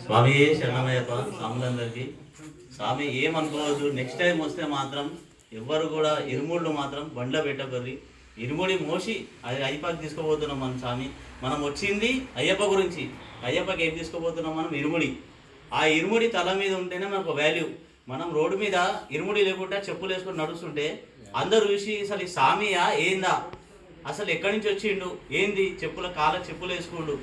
స్వామి శరణమయ్యప్ప స్వాములందరికీ. స్వామి ఏమనుకోవద్దు next time వస్తే మాత్రం ఎవ్వరు కూడా ఇరుముళ్ళు మాత్రం బండ్ల పెట్టకర్రి. ఇరుముడి మోసి అది అయ్యప్పకి తీసుకోబోతున్నాం మనం స్వామి. మనం వచ్చింది అయ్యప్ప గురించి. అయ్యప్పకి ఏం తీసుకోబోతున్నాం మనం? ఇరుముడి. ఆ ఇరుముడి తల మీద ఉంటేనే మనకు వాల్యూ మనం రోడ్డు మీద ఇరుముడి లేకుండా చెప్పులు వేసుకొని నడుస్తుంటే అందరు చూసి అసలు ఈ సామియా ఏందా? అసలు ఎక్కడి నుంచి వచ్చిండు? ఏంది? చెప్పుల కాళ్ళ చెప్పులు వేసుకుండు.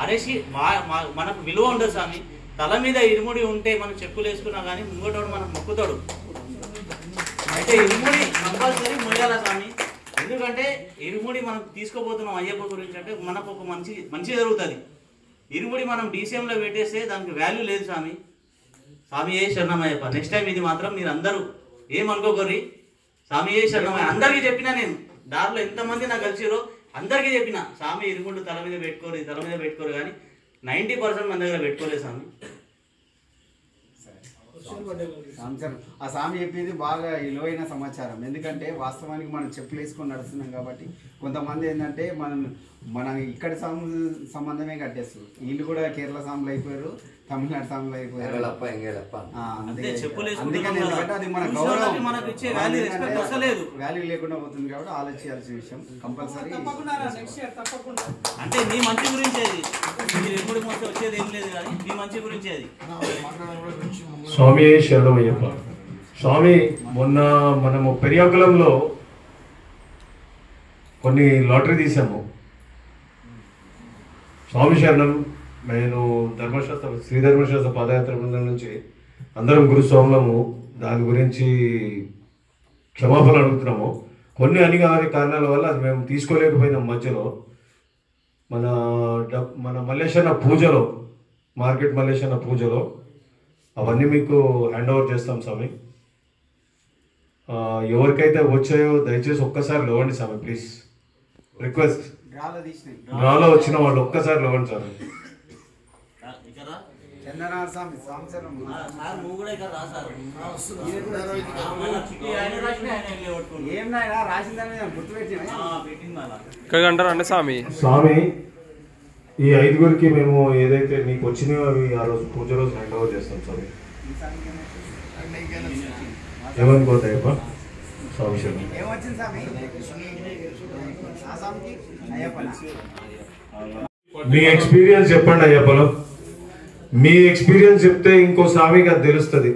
అనేసి మా మా- మనకు విలువ ఉండదు స్వామి. తల మీద ఇరుముడి ఉంటే మనం చెప్పులు వేసుకున్నా కానీ ముంగటోడు మనకు మొక్కుతాడు. అయితే ఇరుముడి కంపల్సరీ మొయ్యాల స్వామి? ఎందుకంటే ఇరుముడి మనం తీసుకోబోతున్నాం అయ్యప్ప గురించి అంటే మనకు ఒక మంచి మంచి జరుగుతుంది. ఇరుముడి మనం డీసీఎంలో పెట్టేస్తే దానికి వాల్యూ లేదు స్వామి. స్వామి ఏ శరణమయ్యప్ప? నెక్స్ట్ టైం ఇది మాత్రం మీరు అందరూ ఏమనుకోకర్రి స్వామి ఏ శరణమయ్య అందరికీ చెప్పినా నేను. దారిలో ఎంతమంది నాకు కలిసిరో అందరికీ చెప్పిన స్వామి ఇరుగుండు తల మీద పెట్టుకోరు తల మీద పెట్టుకోరు కానీ నైంటీ పర్సెంట్ మన దగ్గర పెట్టుకోలేదు స్వామి. సంవత్సరం ఆ స్వామి చెప్పేది బాగా విలువైన సమాచారం. ఎందుకంటే వాస్తవానికి మనం చెప్పులు వేసుకొని నడుస్తున్నాం కాబట్టి కొంతమంది ఏంటంటే మనం మనం ఇక్కడ సంబంధమే కట్టేస్తారు వీళ్ళు కూడా కేరళ సాములు అయిపోయారు. తమిళనాడు. వాల్యూ లేకుండా పోతుంది కాబట్టి ఆలోచించాల్సిన విషయం. కంపల్సరీ అంటే మీ మంచి గురించి అది. మీరు ఎప్పుడు వచ్చేది ఏం లేదు కానీ మీ మంచి గురించి అది. స్వామి శరణమయ్యప్ప. స్వామి మొన్న మనము పెరియాకులంలో కొన్ని లాటరీ తీసాము. స్వామి శరణం నేను ధర్మశాస్త్ర శ్రీ ధర్మశాస్త్ర పాదయాత్ర బృందం నుంచి అందరం గురుస్వాములము దాని గురించి క్షమాపణ అడుగుతున్నాము. కొన్ని అనివార్య కారణాల వల్ల అది మేము తీసుకోలేకపోయినాం మధ్యలో. మన మన మల్లేశన్న పూజలో మార్కెట్ మల్లేశన్న పూజలో అవన్నీ మీకు హ్యాండ్ ఓవర్ చేస్తాం స్వామి. ఎవరికైతే వచ్చాయో దయచేసి ఒక్కసారి లేవండి స్వామి ప్లీజ్. రిక్వెస్ట్. డ్రాలో వచ్చిన వాళ్ళు ఒక్కసారి లేవండి స్వామి. చందనార్ స్వామి సంవత్సరం సార్ నువ్వు కూడా ఇక్కడ రాసారు రాసిన. ఏం నాయనా గుర్తుపెట్టిన? మళ్ళా. ఇక్కడ అంటారండి స్వామి? స్వామి ఈ ఐదుగురికి మేము ఏదైతే మీకు వచ్చినాయో అవి ఆ రోజు పూజ రోజు హ్యాండ్ ఓవర్ చేస్తాం స్వామి. స్వామి ఏమొచ్చింది మీ ఎక్స్పీరియన్స్ చెప్పండి అయ్యప్పలో. మీ ఎక్స్పీరియన్స్ చెప్తే ఇంకో స్వామికి అది తెలుస్తుంది.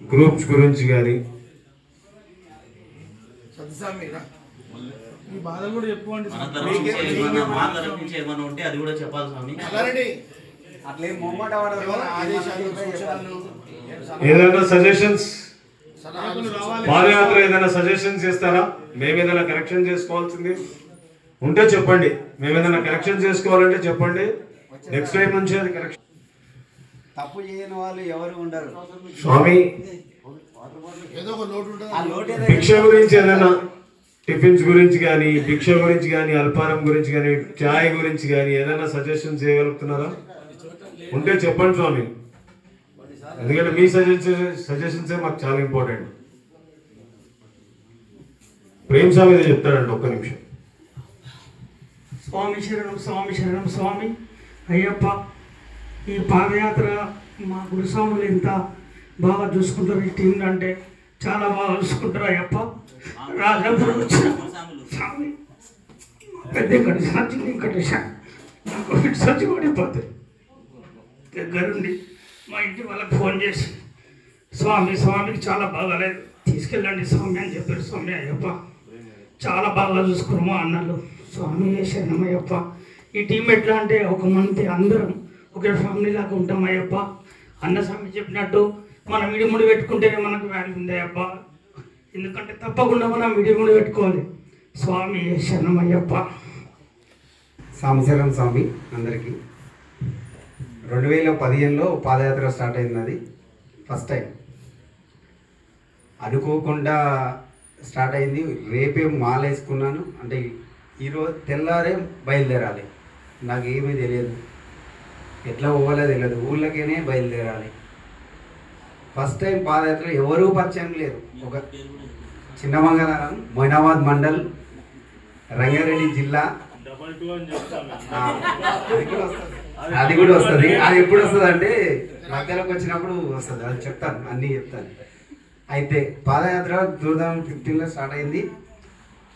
గ్రూప్స్ గురించి కానీ ఏదైనా సజెషన్స్ పాదయాత్ర ఏదైనా సజెషన్స్ చేస్తారా? మేము ఏదైనా కరెక్షన్ చేసుకోవాల్సింది? ఉంటే చెప్పండి. మేము ఏదైనా కరెక్షన్ చేసుకోవాలంటే చెప్పండి. నెక్స్ట్ టైం నుంచి అది కరెక్షన్ తప్పు చేయని వాళ్ళు ఎవరు ఉండరు. స్వామి భిక్ష గురించి ఏదైనా టిఫిన్స్ గురించి కానీ భిక్ష గురించి కానీ అల్పారం గురించి కానీ చాయ్ గురించి కానీ ఏదైనా సజెషన్స్ చేయగలుగుతున్నారా? ఉంటే చెప్పండి స్వామి. ఎందుకంటే మీ సజెషన్ సజెషన్సే మాకు చాలా ఇంపార్టెంట్ ప్రేమ్ స్వామి ఏదో చెప్తాడంట ఒక్క నిమిషం. స్వామి శరణం స్వామి శరణం స్వామి. అయ్యప్ప ఈ పాదయాత్ర మా గురుస్వాములు ఎంత బాగా చూసుకుంటారు ఈ టీం అంటే చాలా బాగా చూసుకుంటారు అయ్యప్ప. రాజాపురం వచ్చిన స్వామి పెద్ద ఇక్కడ సాధ్యం ఇంకటి కోవిడ్ సచ్చి పడిపోతుంది దగ్గరుండి మా ఇంటి వాళ్ళకి ఫోన్ చేసి స్వామి స్వామికి చాలా బాగాలేదు తీసుకెళ్ళండి స్వామి అని చెప్పారు. స్వామి అయ్యప్ప చాలా బాగా చూసుకున్నాము అన్నలు. స్వామి శరణమయ్యప్ప ఈ టీం ఎట్లా అంటే ఒక మంత్ అందరం ఒకే ఫ్యామిలీ లాగా ఉంటాం అయ్యప్ప. అన్న స్వామి చెప్పినట్టు మనం ఇడిముడి పెట్టుకుంటేనే మనకు వాల్యూ ఉంది అయ్యప్ప. ఎందుకంటే తప్పకుండా మనం ఇడిముడి పెట్టుకోవాలి. స్వామి శరణమయ్యప్ప సాంశరం స్వామి అందరికీ. రెండు వేల పదిహేనులో పాదయాత్ర స్టార్ట్ అయింది అది ఫస్ట్ టైం. అనుకోకుండా స్టార్ట్ అయింది. రేపే మాల వేసుకున్నాను అంటే ఈరోజు తెల్లారే బయలుదేరాలి. నాకు ఏమీ తెలియదు. ఎట్లా పోవాలో తెలియదు. ఊళ్ళకేనే బయలుదేరాలి. ఫస్ట్ టైం పాదయాత్ర ఎవరూ పరిచయం లేదు. ఒక చిన్నమంగళం మొయినాబాద్ మండల్ రంగారెడ్డి జిల్లా. ఆ, అది కూడా వస్తుంది. అది కూడా వస్తుంది. అది ఎప్పుడు వస్తుంది అంటే మధ్యలోకి వచ్చినప్పుడు వస్తుంది. అది చెప్తాను. అన్నీ చెప్తాను. అయితే పాదయాత్ర టూ థౌజండ్ ఫిఫ్టీన్లో స్టార్ట్ అయింది.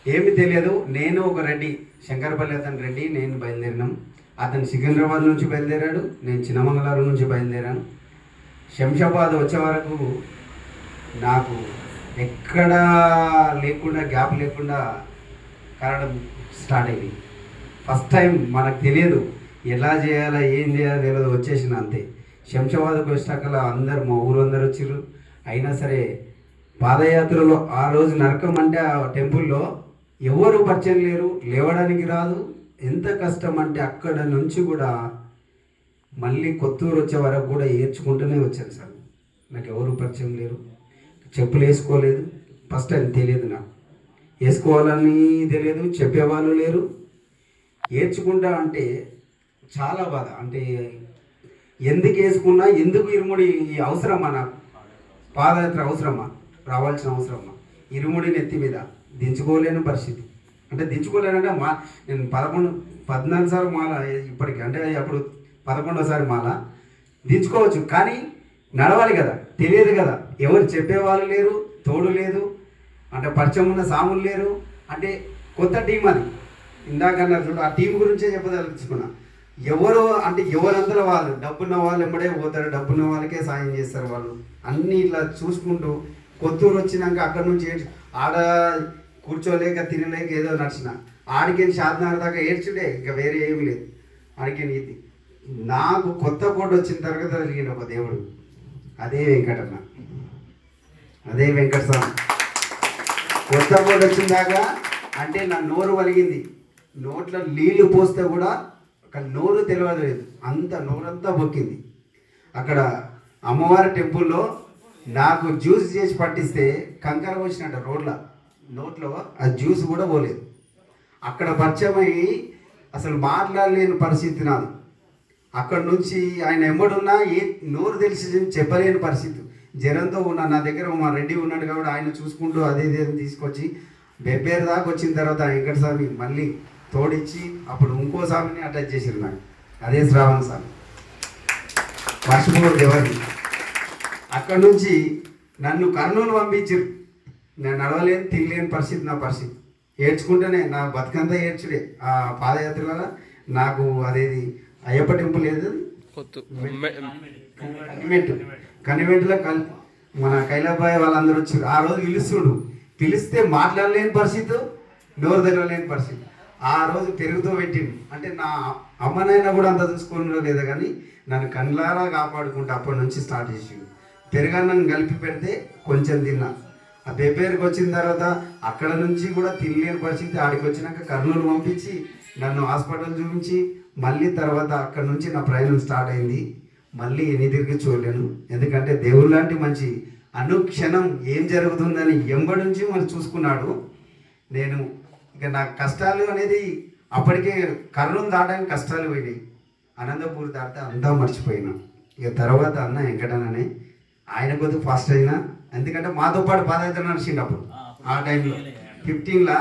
ఏమి తెలియదు. నేను ఒక రెడ్డి. శంకరపల్లి అతని రెడ్డి నేను బయలుదేరినాం. అతను సికింద్రాబాద్ నుంచి బయలుదేరాడు. నేను చిన్నమంగళూరు నుంచి బయలుదేరాను. శంషాబాద్ వచ్చే వరకు నాకు ఎక్కడా లేకుండా గ్యాప్ లేకుండా కరడం స్టార్ట్ అయింది. ఫస్ట్ టైం మనకు తెలియదు ఎలా చేయాలా ఏం చేయాలో తెలియదు. వచ్చేసిన అంతే. శంషాబాద్కి వచ్చాకలా అందరు మా ఊరు అందరు వచ్చిర్రు. అయినా సరే పాదయాత్రలో ఆ రోజు నరకం అంటే ఆ టెంపుల్లో ఎవరు పరిచయం లేరు లేవడానికి రాదు. ఎంత కష్టం అంటే అక్కడ నుంచి కూడా మళ్ళీ కొత్తూరు వచ్చే వరకు కూడా ఏడ్చుకుంటూనే వచ్చాను సార్. నాకు ఎవరు పరిచయం లేరు. చెప్పులు వేసుకోలేదు. ఫస్ట్ టైం తెలియదు నాకు. వేసుకోవాలని తెలియదు చెప్పేవాళ్ళు లేరు. ఏడ్చుకుంటా అంటే చాలా బాధ. అంటే ఎందుకు వేసుకున్నా ఎందుకు ఇరుముడి అవసరమా నాకు? పాదయాత్ర అవసరమా? రావాల్సిన అవసరమా? ఇరుముడి నెత్తి మీద. దించుకోలేని పరిస్థితి. అంటే దించుకోలేనంటే మా నేను పదకొండు పద్నాలుగు సార్లు మాల ఇప్పటికి అంటే అప్పుడు పదకొండోసారి మాల. దించుకోవచ్చు కానీ నడవాలి కదా తెలియదు కదా. ఎవరు చెప్పేవాళ్ళు లేరు తోడు లేదు అంటే పరిచయం ఉన్న సాములు లేరు. అంటే కొత్త టీం అది. ఇందాక చూడు ఆ టీం గురించే చెప్పదలుచుకున్నా. ఎవరు అంటే ఎవరందరూ వాళ్ళు డబ్బున్న వాళ్ళు ఎప్పుడే పోతారు డబ్బున్న వాళ్ళకే సాయం చేస్తారు వాళ్ళు. అన్నీ ఇట్లా చూసుకుంటూ కొత్తూరు వచ్చినాక అక్కడ నుంచి ఆడ కూర్చోలేక తినలేక ఏదో నడిచిన. ఆడికి షాద్నగర్ దాకా ఏడ్చుడే ఇంకా వేరే ఏమి లేదు. ఆడికి ఇది నాకు కొత్త కోట వచ్చిన తర్వాత కలిగిన ఒక దేవుడు. అదే వెంకటన్న. అదే వెంకట స్వామి కొత్త కోట వచ్చిన దాకా అంటే నా నోరు వలిగింది. నోట్లో నీళ్ళు పోస్తే కూడా ఒక నోరు తెలియలేదు అంత నోరంతా బొక్కింది. అక్కడ అమ్మవారి టెంపుల్లో నాకు జ్యూస్ చేసి పట్టిస్తే కంకర వచ్చినట్టు రోడ్ల నోట్లో ఆ జ్యూస్ కూడా పోలేదు. అక్కడ పరిచయం అయ్యి అసలు మాట్లాడలేని పరిస్థితి నాది. అక్కడ నుంచి ఆయన ఎమ్మడున్నా ఏ నోరు తెలిసి చెప్పలేని పరిస్థితి. జ్వరంతో ఉన్న నా దగ్గర మా రెడ్డి ఉన్నాడు కాబట్టి ఆయన చూసుకుంటూ అదే ఇదే తీసుకొచ్చి బెబ్బేరు దాకా వచ్చిన తర్వాత వెంకట స్వామి మళ్ళీ తోడిచ్చి అప్పుడు ఇంకో స్వామిని అటాచ్ చేసిరు నాకు. అదే శ్రావణ స్వామి వర్షపూర్ దేవరి అక్కడ నుంచి నన్ను కర్నూలు పంపించారు నేను నడవలేని తినలేని పరిస్థితి నా పరిస్థితి. ఏడ్చుకుంటేనే నా బతుకంతా ఏడ్చుడే. ఆ పాదయాత్ర వల్ల నాకు అదేది అయ్యప్ప టెంపుల్ ఏది కొత్తు కనివెంటు కనివెంటులో కల్ మన కైలాబాయ్ వాళ్ళందరూ వచ్చారు. ఆ రోజు పిలుస్తుడు. పిలిస్తే మాట్లాడలేని పరిస్థితి నోరు తెరవలేని పరిస్థితి. ఆ రోజు పెరుగుతూ పెట్టింది అంటే నా అమ్మనైనా కూడా అంత చూసుకోవడం లేదా కానీ నన్ను కండ్లారా కాపాడుకుంటూ అప్పటి నుంచి స్టార్ట్ చేసిండు. పెరుగన్నం కలిపి పెడితే కొంచెం తిన్నా. ఆ బెబ్బేరుకి వచ్చిన తర్వాత అక్కడ నుంచి కూడా తినలేని పరిస్థితి. ఆడికి వచ్చినాక కర్నూలు పంపించి నన్ను హాస్పిటల్ చూపించి మళ్ళీ తర్వాత అక్కడ నుంచి నా ప్రయాణం స్టార్ట్ అయింది. మళ్ళీ ఎన్ని తిరిగి చూడలేను. ఎందుకంటే దేవుడు లాంటి మంచి అనుక్షణం ఏం జరుగుతుందని ఎంబడి నుంచి మనం చూసుకున్నాడు. నేను ఇక నా కష్టాలు అనేది అప్పటికే కర్నూలు దాటానికి కష్టాలు పోయినాయి. అనంతపూర్ దాటితే అంతా మర్చిపోయినా. ఇక తర్వాత అన్న వెంకటననే ఆయన కొద్దిగా ఫాస్ట్ అయినా. ఎందుకంటే మాతో పాటు పాదయాత్ర నడిచిండు అప్పుడు. ఆ టైంలో ఫిఫ్టీన్లో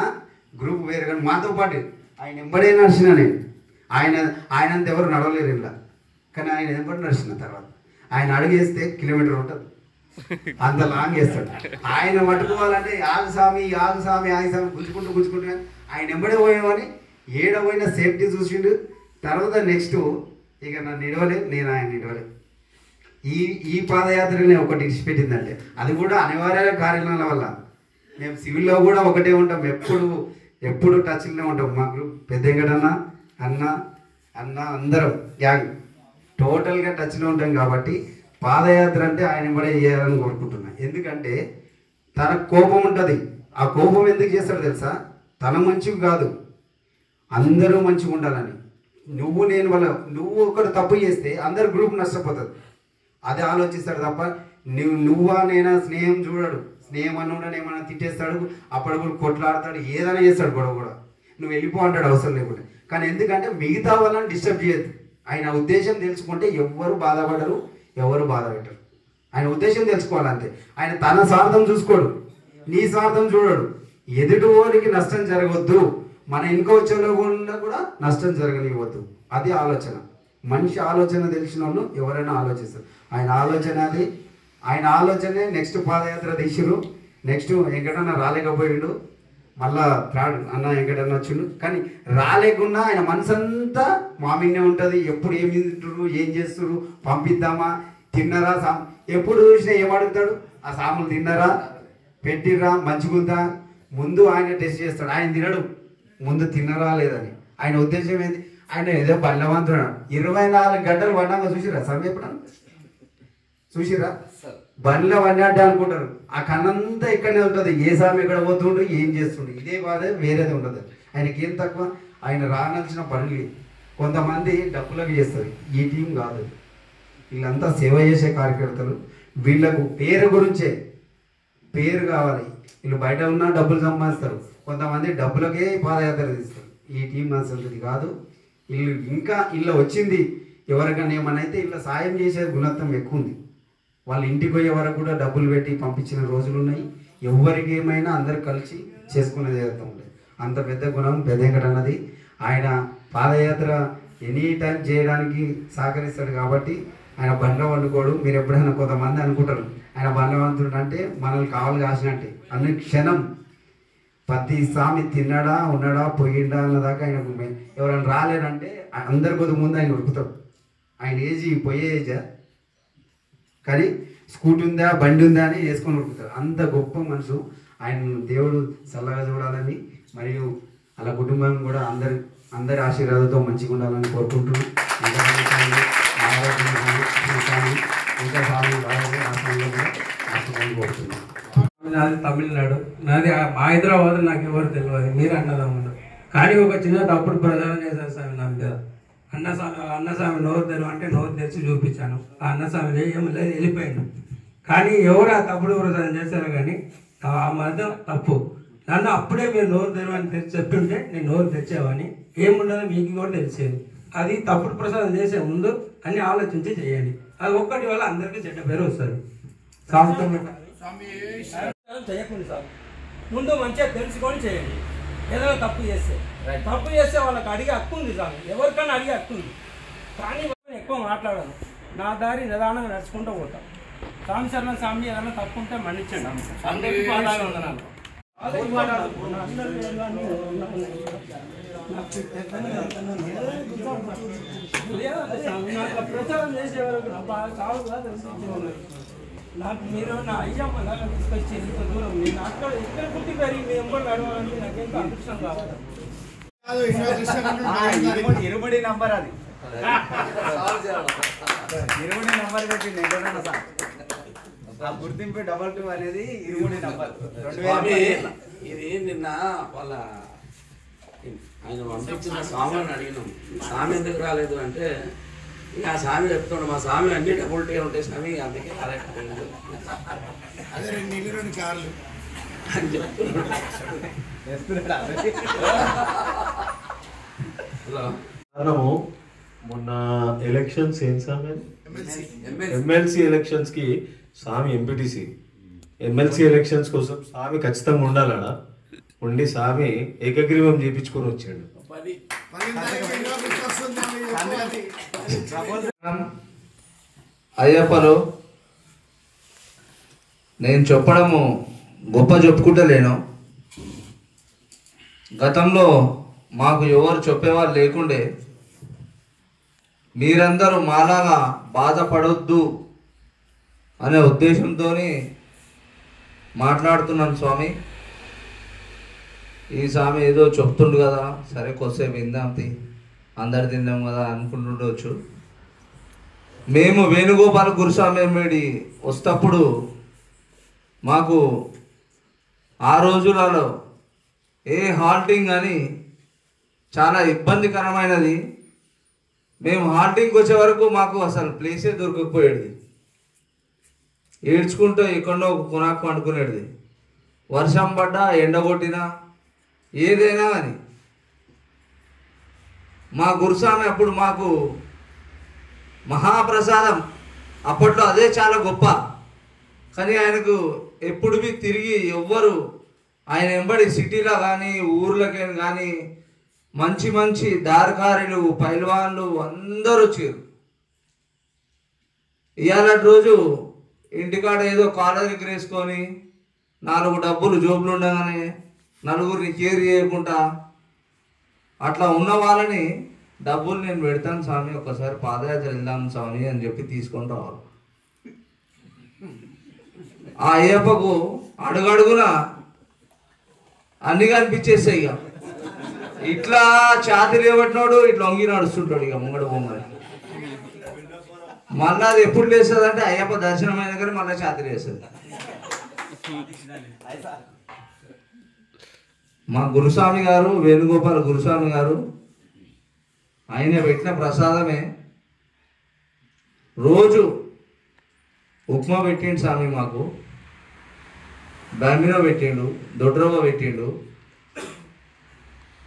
గ్రూప్ వేరు కానీ మాతో పాటు. ఆయన ఎంబడే నడిచిన నేను. ఆయన ఆయనంత ఎవరు నడవలేరు ఇలా కానీ ఆయన ఎంబడి నడిచిన తర్వాత. ఆయన అడుగేస్తే కిలోమీటర్ ఉంటుంది. అంత లాంగ్ వేస్తాడు. ఆయన పట్టుకోవాలంటే ఆగు స్వామి ఆగు స్వామి ఆగు స్వామి గుంజుకుంటూ గుంజుకుంటూ ఆయన ఎంబడే పోయేవాని ఏడ పోయినా సేఫ్టీ చూసిండు. తర్వాత నెక్స్ట్ ఇక నన్ను నిడవలే నేను ఆయన నిడవలే ఈ ఈ పాదయాత్రనే ఒకటి ఇచ్చిపెట్టిందంటే అది కూడా అనివార్య కారణాల వల్ల. మేము సివిల్లో కూడా ఒకటే ఉంటాం. ఎప్పుడు ఎప్పుడు టచ్లోనే ఉంటాం. మా గ్రూప్ పెద్ద అన్న అన్న అందరం గ్యాంగ్ టోటల్గా టచ్లో ఉంటాం కాబట్టి పాదయాత్ర అంటే ఆయన కూడా చేయాలని కోరుకుంటున్నా. ఎందుకంటే తన కోపం ఉంటుంది. ఆ కోపం ఎందుకు చేస్తాడు తెలుసా? తన మంచివి కాదు. అందరూ మంచిగా ఉండాలని నువ్వు నేను వల్ల నువ్వు ఒకరు తప్పు చేస్తే అందరు గ్రూప్ నష్టపోతుంది అదే ఆలోచిస్తాడు తప్ప నువ్వు నువ్వా నేనా స్నేహం చూడడు. స్నేహం అన్న ఏమైనా తిట్టేస్తాడు కూడా కొట్లాడతాడు ఏదైనా చేస్తాడు గొడవ కూడా. నువ్వు వెళ్ళిపో అంటాడు అవసరం లేకుండా. కానీ ఎందుకంటే మిగతా వాళ్ళని డిస్టర్బ్ చేయొద్దు. ఆయన ఉద్దేశం తెలుసుకుంటే ఎవ్వరు బాధపడరు ఎవరు బాధ పెట్టరు. ఆయన ఉద్దేశం తెలుసుకోవాలంతే. ఆయన తన స్వార్థం చూసుకోడు నీ స్వార్థం చూడడు. ఎదుటివారికి నష్టం జరగవద్దు మన ఇంకో వచ్చేలో కూడా కూడా నష్టం జరగనివ్వద్దు. అది ఆలోచన. మనిషి ఆలోచన తెలిసిన వాళ్ళు ఎవరైనా ఆలోచిస్తారు. ఆయన ఆలోచన అది. ఆయన ఆలోచనే నెక్స్ట్ పాదయాత్ర తీసిరు నెక్స్ట్ వెంకటన్న రాలేకపోయిండు. మళ్ళా రాడు అన్న వెంకటన్న వచ్చిండు. కానీ రాలేకున్నా ఆయన మనసంతా మామిన్నే ఉంటుంది. ఎప్పుడు ఏం తింటుండ్రు ఏం చేస్తుండ్రు పంపిద్దామా తిన్నరా సా ఎప్పుడు చూసినా ఏం అడుగుతాడు? ఆ సాములు తిన్నరా? పెట్టిర్రా మంచిగుందా? ముందు ఆయన టెస్ట్ చేస్తాడు. ఆయన తినడు. ముందు తిన్నరా లేదని. ఆయన ఉద్దేశం ఏంది? ఆయన ఏదో బలవంతుడు ఇరవై నాలుగు గంటలు పడ్డాక చూసిరా సమయం చూసిరా బండ్ల వన్నాడే అనుకుంటారు. ఆ కన్నంతా ఇక్కడనే ఉంటుంది. ఏ సామి ఎక్కడ పోతుండ్రు ఏం చేస్తుండ్రు ఇదే బాధ వేరేది ఉండదు. ఆయనకి ఏం తక్కువ? ఆయన రానాల్సిన పనులు. కొంతమంది డబ్బులకు చేస్తారు. ఈ టీం కాదు. వీళ్ళంతా సేవ చేసే కార్యకర్తలు. వీళ్ళకు పేరు గురించే. పేరు కావాలి. వీళ్ళు బయట ఉన్నా డబ్బులు సంపాదిస్తారు. కొంతమంది డబ్బులకే పాదయాత్ర తీస్తారు. ఈ టీం అసలు కాదు. వీళ్ళు ఇంకా వీళ్ళు వచ్చింది ఎవరికైనా ఏమన్నా అయితే వీళ్ళ సాయం చేసే గుణత్వం ఎక్కువ ఉంది వాళ్ళ ఇంటికి పోయే వరకు కూడా డబ్బులు పెట్టి పంపించిన రోజులు ఉన్నాయి. ఎవరికి ఏమైనా అందరు కలిసి చేసుకునేది ఏదైతే ఉండేది అంత పెద్ద గుణం పెద్ద అన్నది. ఆయన పాదయాత్ర ఎనీ టైం చేయడానికి సహకరిస్తాడు కాబట్టి ఆయన బండ వండుకోడు. మీరు ఎప్పుడైనా కొంతమంది అనుకుంటారు. ఆయన బండవంతుడు అంటే మనల్ని కావాలి కాసినట్టే. అన్ని క్షణం ప్రతి స్వామి తిన్నాడా ఉన్నాడా పోయిండా అన్నదాకా ఆయన ఎవరైనా రాలేదంటే అందరి కొద్ది ముందు ఆయన ఉరుకుతాడు. ఆయన ఏజీ పోయే ఏజా? కానీ స్కూటీ ఉందా బండి ఉందా అని వేసుకొని ఉరుకుతాడు అంత గొప్ప మనసు. ఆయన దేవుడు చల్లగా చూడాలని మరియు అలా కుటుంబం కూడా అందరి అందరి ఆశీర్వాదంతో మంచిగా ఉండాలని కోరుకుంటున్నాను ఇంకా స్వామి, కూడా ఆశీర్వాదం కోరుతున్నాను నాది తమిళనాడు. నాది మా హైదరాబాద్ నాకు ఎవరు తెలియదు మీరు అన్నదమ్ముడు కానీ ఒక చిన్న తప్పుడు ప్రధానం చేశారు సార్ నా మీద. అన్నస్వామి అన్నస్వామి నోరు తెరువు అంటే నోరు తెరిచి చూపించాను. ఆ అన్నస్వామి ఏం లేదు వెళ్ళిపోయాను కానీ ఎవరు ఆ తప్పుడు ప్రచారం చేశారు కానీ ఆ మతం తప్పు. నన్ను అప్పుడే మీరు నోరు తెరవని తెరిచి చెప్తుంటే నేను నోరు తెచ్చేవాని ఏముండదో మీకు కూడా తెలిసేది. అది తప్పుడు ప్రసాదం చేసే ముందు అన్ని ఆలోచించి చేయండి అది ఒక్కటి వల్ల అందరికీ చెడ్డ పేరు వస్తుంది. చేయకండి సార్. ముందు మంచిగా తెలుసుకొని చేయండి. ఏదైనా తప్పు చేస్తే. తప్పు చేస్తే వాళ్ళకి అడిగే హక్కు ఉంది సార్ ఎవరికైనా అడిగే హక్కు ఉంది. కానీ వాళ్ళని ఎక్కువ మాట్లాడను నా దారి నిదానంగా నడుచుకుంటూ పోతాం. స్వామి శరణ స్వామి ఏదైనా తప్పు ఉంటే మన్నించండి. అందరికీ. నాకు నాకు ప్రచారం చేసే వరకు నా బాగా చాలు కూడా తెలుసు నాకు మీరు నా అయ్యమ్మ లాగా తీసుకొచ్చి ఇంత దూరం నేను అక్కడ ఇక్కడ పుట్టి పెరిగి మీ ఎంబడి నడవాలంటే నాకెంత అదృష్టం కావాలి? ఇరుముడి నంబర్ అది. ఇరుముడి నంబర్ పెట్టింది ఎక్కడన్నా సార్. ఆ గుర్తింపు డబల్ టూ అనేది ఇరుముడి నంబర్. ఇది నిన్న వాళ్ళ ఆయన పంపించిన స్వామిని అడిగినాం. స్వామి ఎందుకు రాలేదు అంటే ఇక ఆ స్వామి చెప్తున్నాడు మా స్వామి అన్ని డబుల్ టీ ఉంటాయి స్వామి అందుకే రాలేకపోయింది అదే రెండు రెండు కార్లు. అని చెప్తున్నాడు కారణము మొన్న ఎలక్షన్స్ ఏం స్వామి? ఎమ్మెల్సీ. ఎమ్మెల్సీ. ఎలక్షన్స్కి స్వామి ఎంపీటీసీ. ఎమ్మెల్సీ ఎలక్షన్స్ కోసం స్వామి ఖచ్చితంగా ఉండాలడా ఉండి స్వామి ఏకగ్రీవం చేపించుకొని వచ్చాడు. అయ్యప్పలు నేను చెప్పడము గొప్ప చెప్పుకుంటలేను. గతంలో మాకు ఎవరు చెప్పేవారు లేకుండే మీరందరూ మాలాగా బాధపడొద్దు అనే ఉద్దేశంతో మాట్లాడుతున్నాను స్వామి. ఈ స్వామి ఏదో చెప్తుండు కదా సరే కొద్దిసేపు విందాం అందరు తిందాం కదా అనుకుంటుండవచ్చు మేము వేణుగోపాల గురుస్వామి వస్తప్పుడు మాకు ఆ రోజులలో ఏ హాల్టింగ్ అని చాలా ఇబ్బందికరమైనది. మేము హాల్టింగ్కి వచ్చే వరకు మాకు అసలు ప్లేసే దొరకకపోయేది. ఏడ్చుకుంటూ ఎక్కడో ఒక కొనాకు పండుకునేది వర్షం పడ్డా ఎండ కొట్టినా ఏదైనా కానీ మా గురుస్వామి అప్పుడు మాకు మహాప్రసాదం. అప్పట్లో అదే చాలా గొప్ప. కానీ ఆయనకు ఎప్పుడు తిరిగి ఎవ్వరు ఆయన వెంబడి సిటీలో కానీ ఊర్లకి కానీ మంచి మంచి దారకారులు పైల్వాన్లు అందరూ వచ్చారు. ఇవాళ రోజు ఇంటికాడ ఏదో కాలర్ వేసుకొని నాలుగు డబ్బులు జోబులు ఉండగానే నలుగురిని కేర్ చేయకుండా అట్లా ఉన్న వాళ్ళని డబ్బులు నేను పెడతాను స్వామి ఒకసారి పాదయాత్ర వెళ్దాం స్వామి అని చెప్పి తీసుకొని రావాలి. ఆ అయ్యప్పకు అడుగడుగున అన్ని కనిపించేస్తాయి ఇక. ఇట్లా ఛాతి లేబట్టినాడు ఇట్లా వంగి నడుస్తుంటాడు ఇక ముంగడ బొమ్మని. మళ్ళా అది ఎప్పుడు లేస్తుంది అంటే అయ్యప్ప దర్శనం అయిన కానీ మళ్ళీ ఛాతి లేస్తుంది. మా గురుస్వామి గారు వేణుగోపాల గురుస్వామి గారు ఆయన పెట్టిన ప్రసాదమే. రోజు ఉప్మా పెట్టిండు స్వామి మాకు. బ్యామినో పెట్టిండు దొడ్రవ పెట్టిండు.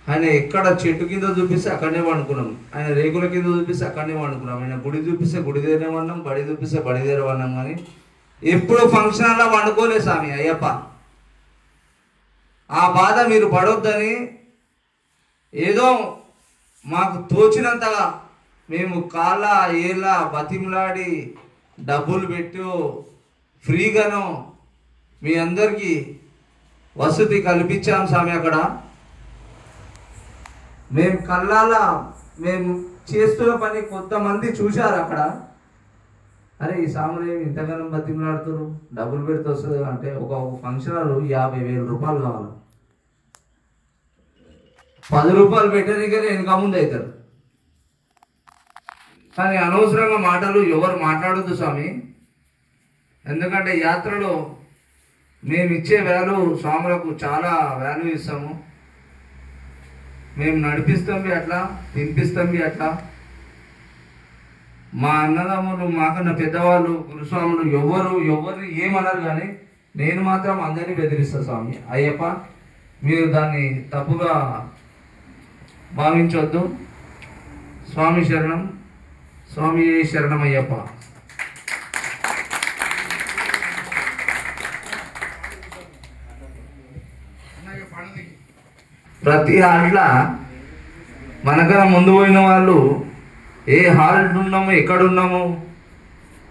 ఆయన ఎక్కడ చెట్టు కింద చూపిస్తే అక్కడనే వండుకున్నాం ఆయన రేకుల కింద చూపిస్తే అక్కడనే వండుకున్నాం ఆయన గుడి చూపిస్తే గుడి దగ్గర వండాం బడి చూపిస్తే బడి దగ్గర వండాం కానీ ఎప్పుడు ఫంక్షన్ అలా వండుకోలేదు స్వామి అయ్యప్ప. ఆ బాధ మీరు పడొద్దని ఏదో మాకు తోచినంతగా మేము కాళ్ళ ఏళ్ళ బతిమలాడి డబ్బులు పెట్టు ఫ్రీగాను మీ అందరికీ వసతి కల్పించాం స్వామి అక్కడ. మేము కళ్ళాల మేము చేస్తున్న పని కొంతమంది చూశారు అక్కడ. అరే ఈ సాములు ఏమి ఇంతగానం బతిమలాడుతారు డబ్బులు పెడితే వస్తుంది అంటే ఒక ఫంక్షన్ హాల్ యాభై వేల రూపాయలు కావాలి. పది రూపాయలు పెట్టడానికనే వెనక ముందు అవుతారు కానీ అనవసరంగా మాటలు ఎవరు మాట్లాడద్దు స్వామి. ఎందుకంటే యాత్రలో మేము ఇచ్చే వాల్యూ స్వాములకు చాలా వాల్యూ ఇస్తాము. మేము నడిపిస్తాం అట్లా తినిపిస్తాం అట్లా. మా అన్నదమ్ములు మాకన్నా పెద్దవాళ్ళు గురుస్వాములు ఎవరు ఎవరు ఏమన్నారు కానీ నేను మాత్రం అందరినీ బెదిరిస్తా స్వామి. అయ్యప్ప మీరు దాన్ని తప్పుగా భావించొద్దు. స్వామి శరణం స్వామి శరణం అయ్యప్ప. ప్రతి హాల్ట్లా మనకన్నా ముందు పోయిన వాళ్ళు ఏ హాల్ట్ ఉన్నాము ఎక్కడున్నాము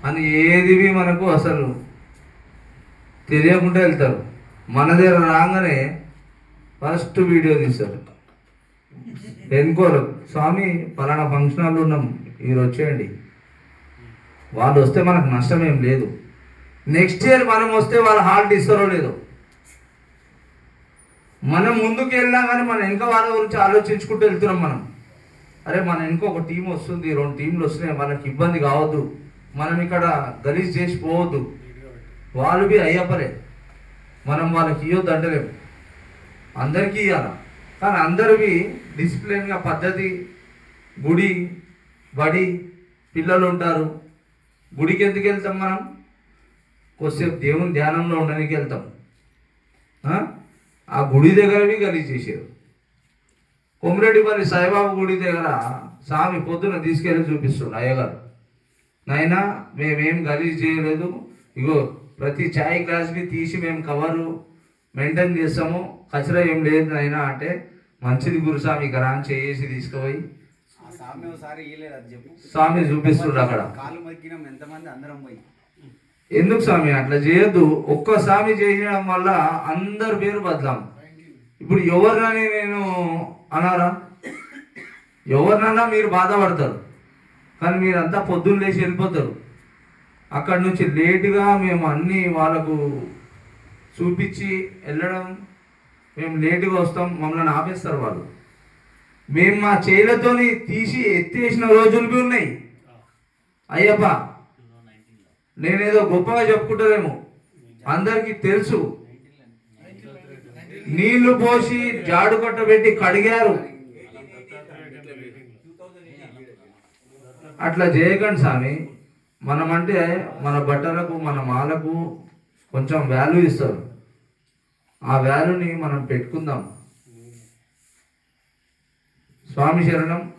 అని ఏదివి మనకు అసలు తెలియకుండా వెళ్తారు. మన దగ్గర రాగానే ఫస్ట్ వీడియో తీస్తారు. ఎన్కోరు స్వామి పలానా ఫంక్షన్ హాల్ ఉన్నాం. మీరు వచ్చేయండి. వాళ్ళు వస్తే మనకు నష్టం ఏం లేదు. నెక్స్ట్ ఇయర్ మనం వస్తే వాళ్ళు హాల్ట్ ఇస్తారో లేదో. మనం ముందుకు వెళ్ళినా కానీ మన ఇంకా వాళ్ళ గురించి ఆలోచించుకుంటూ వెళ్తున్నాం మనం. అరే మన ఇంకొక ఒక టీం వస్తుంది రెండు టీంలు వస్తున్నాయి మనకి ఇబ్బంది కావద్దు. మనం ఇక్కడ గలీజ్ చేసి పోవద్దు. వాళ్ళు బి మనం వాళ్ళకి ఇవ్వద్దు అంటలేము అందరికీ ఇవ్వాల కానీ అందరివి డిసిప్లిన్గా పద్ధతి గుడి బడి పిల్లలు ఉంటారు. గుడికి ఎందుకు వెళ్తాం మనం? కొద్దిసేపు దేవుని ధ్యానంలో ఉండడానికి వెళ్తాం. ఆ? గుడి దగ్గరవి గలీజ్ చేసేది కొమరెడ్డిపల్లి సాయిబాబా గుడి దగ్గర స్వామి పొద్దున తీసుకెళ్ళి చూపిస్తుండు అయ్యగారు. నాయనా మేమేం గలీజ్ చేయలేదు. ఇగో ప్రతి ఛాయ్ గ్లాస్కి తీసి మేము కవరు మెయింటైన్ చేస్తాము. కచరా ఏం లేదు నాయనా అంటే మంచిది గురుస్వామి ఇక్కడ అని చేసి తీసుకుపోయి ఆ స్వామి ఒకసారి ఇయ్యలేదు అది చెప్పు. స్వామి చూపిస్తుండు అక్కడ. ఎందుకు స్వామి అట్లా చేయొద్దు? ఒక్క స్వామి చేయడం వల్ల అందరి పేరు బదలాం. ఇప్పుడు ఎవరినని నేను అనారా ఎవరినన్నా మీరు బాధపడతారు. కానీ మీరంతా పొద్దున్న లేచి వెళ్ళిపోతారు. అక్కడి నుంచి లేటుగా మేము అన్నీ వాళ్ళకు చూపించి వెళ్ళడం మేము లేటుగా వస్తాం మమ్మల్ని ఆపేస్తారు వాళ్ళు. మేము మా చేతులతోని తీసి ఎత్తేసిన రోజులు ఉన్నాయి. అయ్యప్ప నేనేదో గొప్పగా చెప్పుకుంటారేమో. అందరికీ తెలుసు. నీళ్ళు పోసి జాడు కట్ట పెట్టి కడిగారు. అట్లా చేయకండి స్వామి. మనం అంటే మన బట్టలకు మన మాలకు కొంచెం వాల్యూ ఇస్తారు. ఆ వాల్యూని మనం పెట్టుకుందాం. స్వామి శరణం.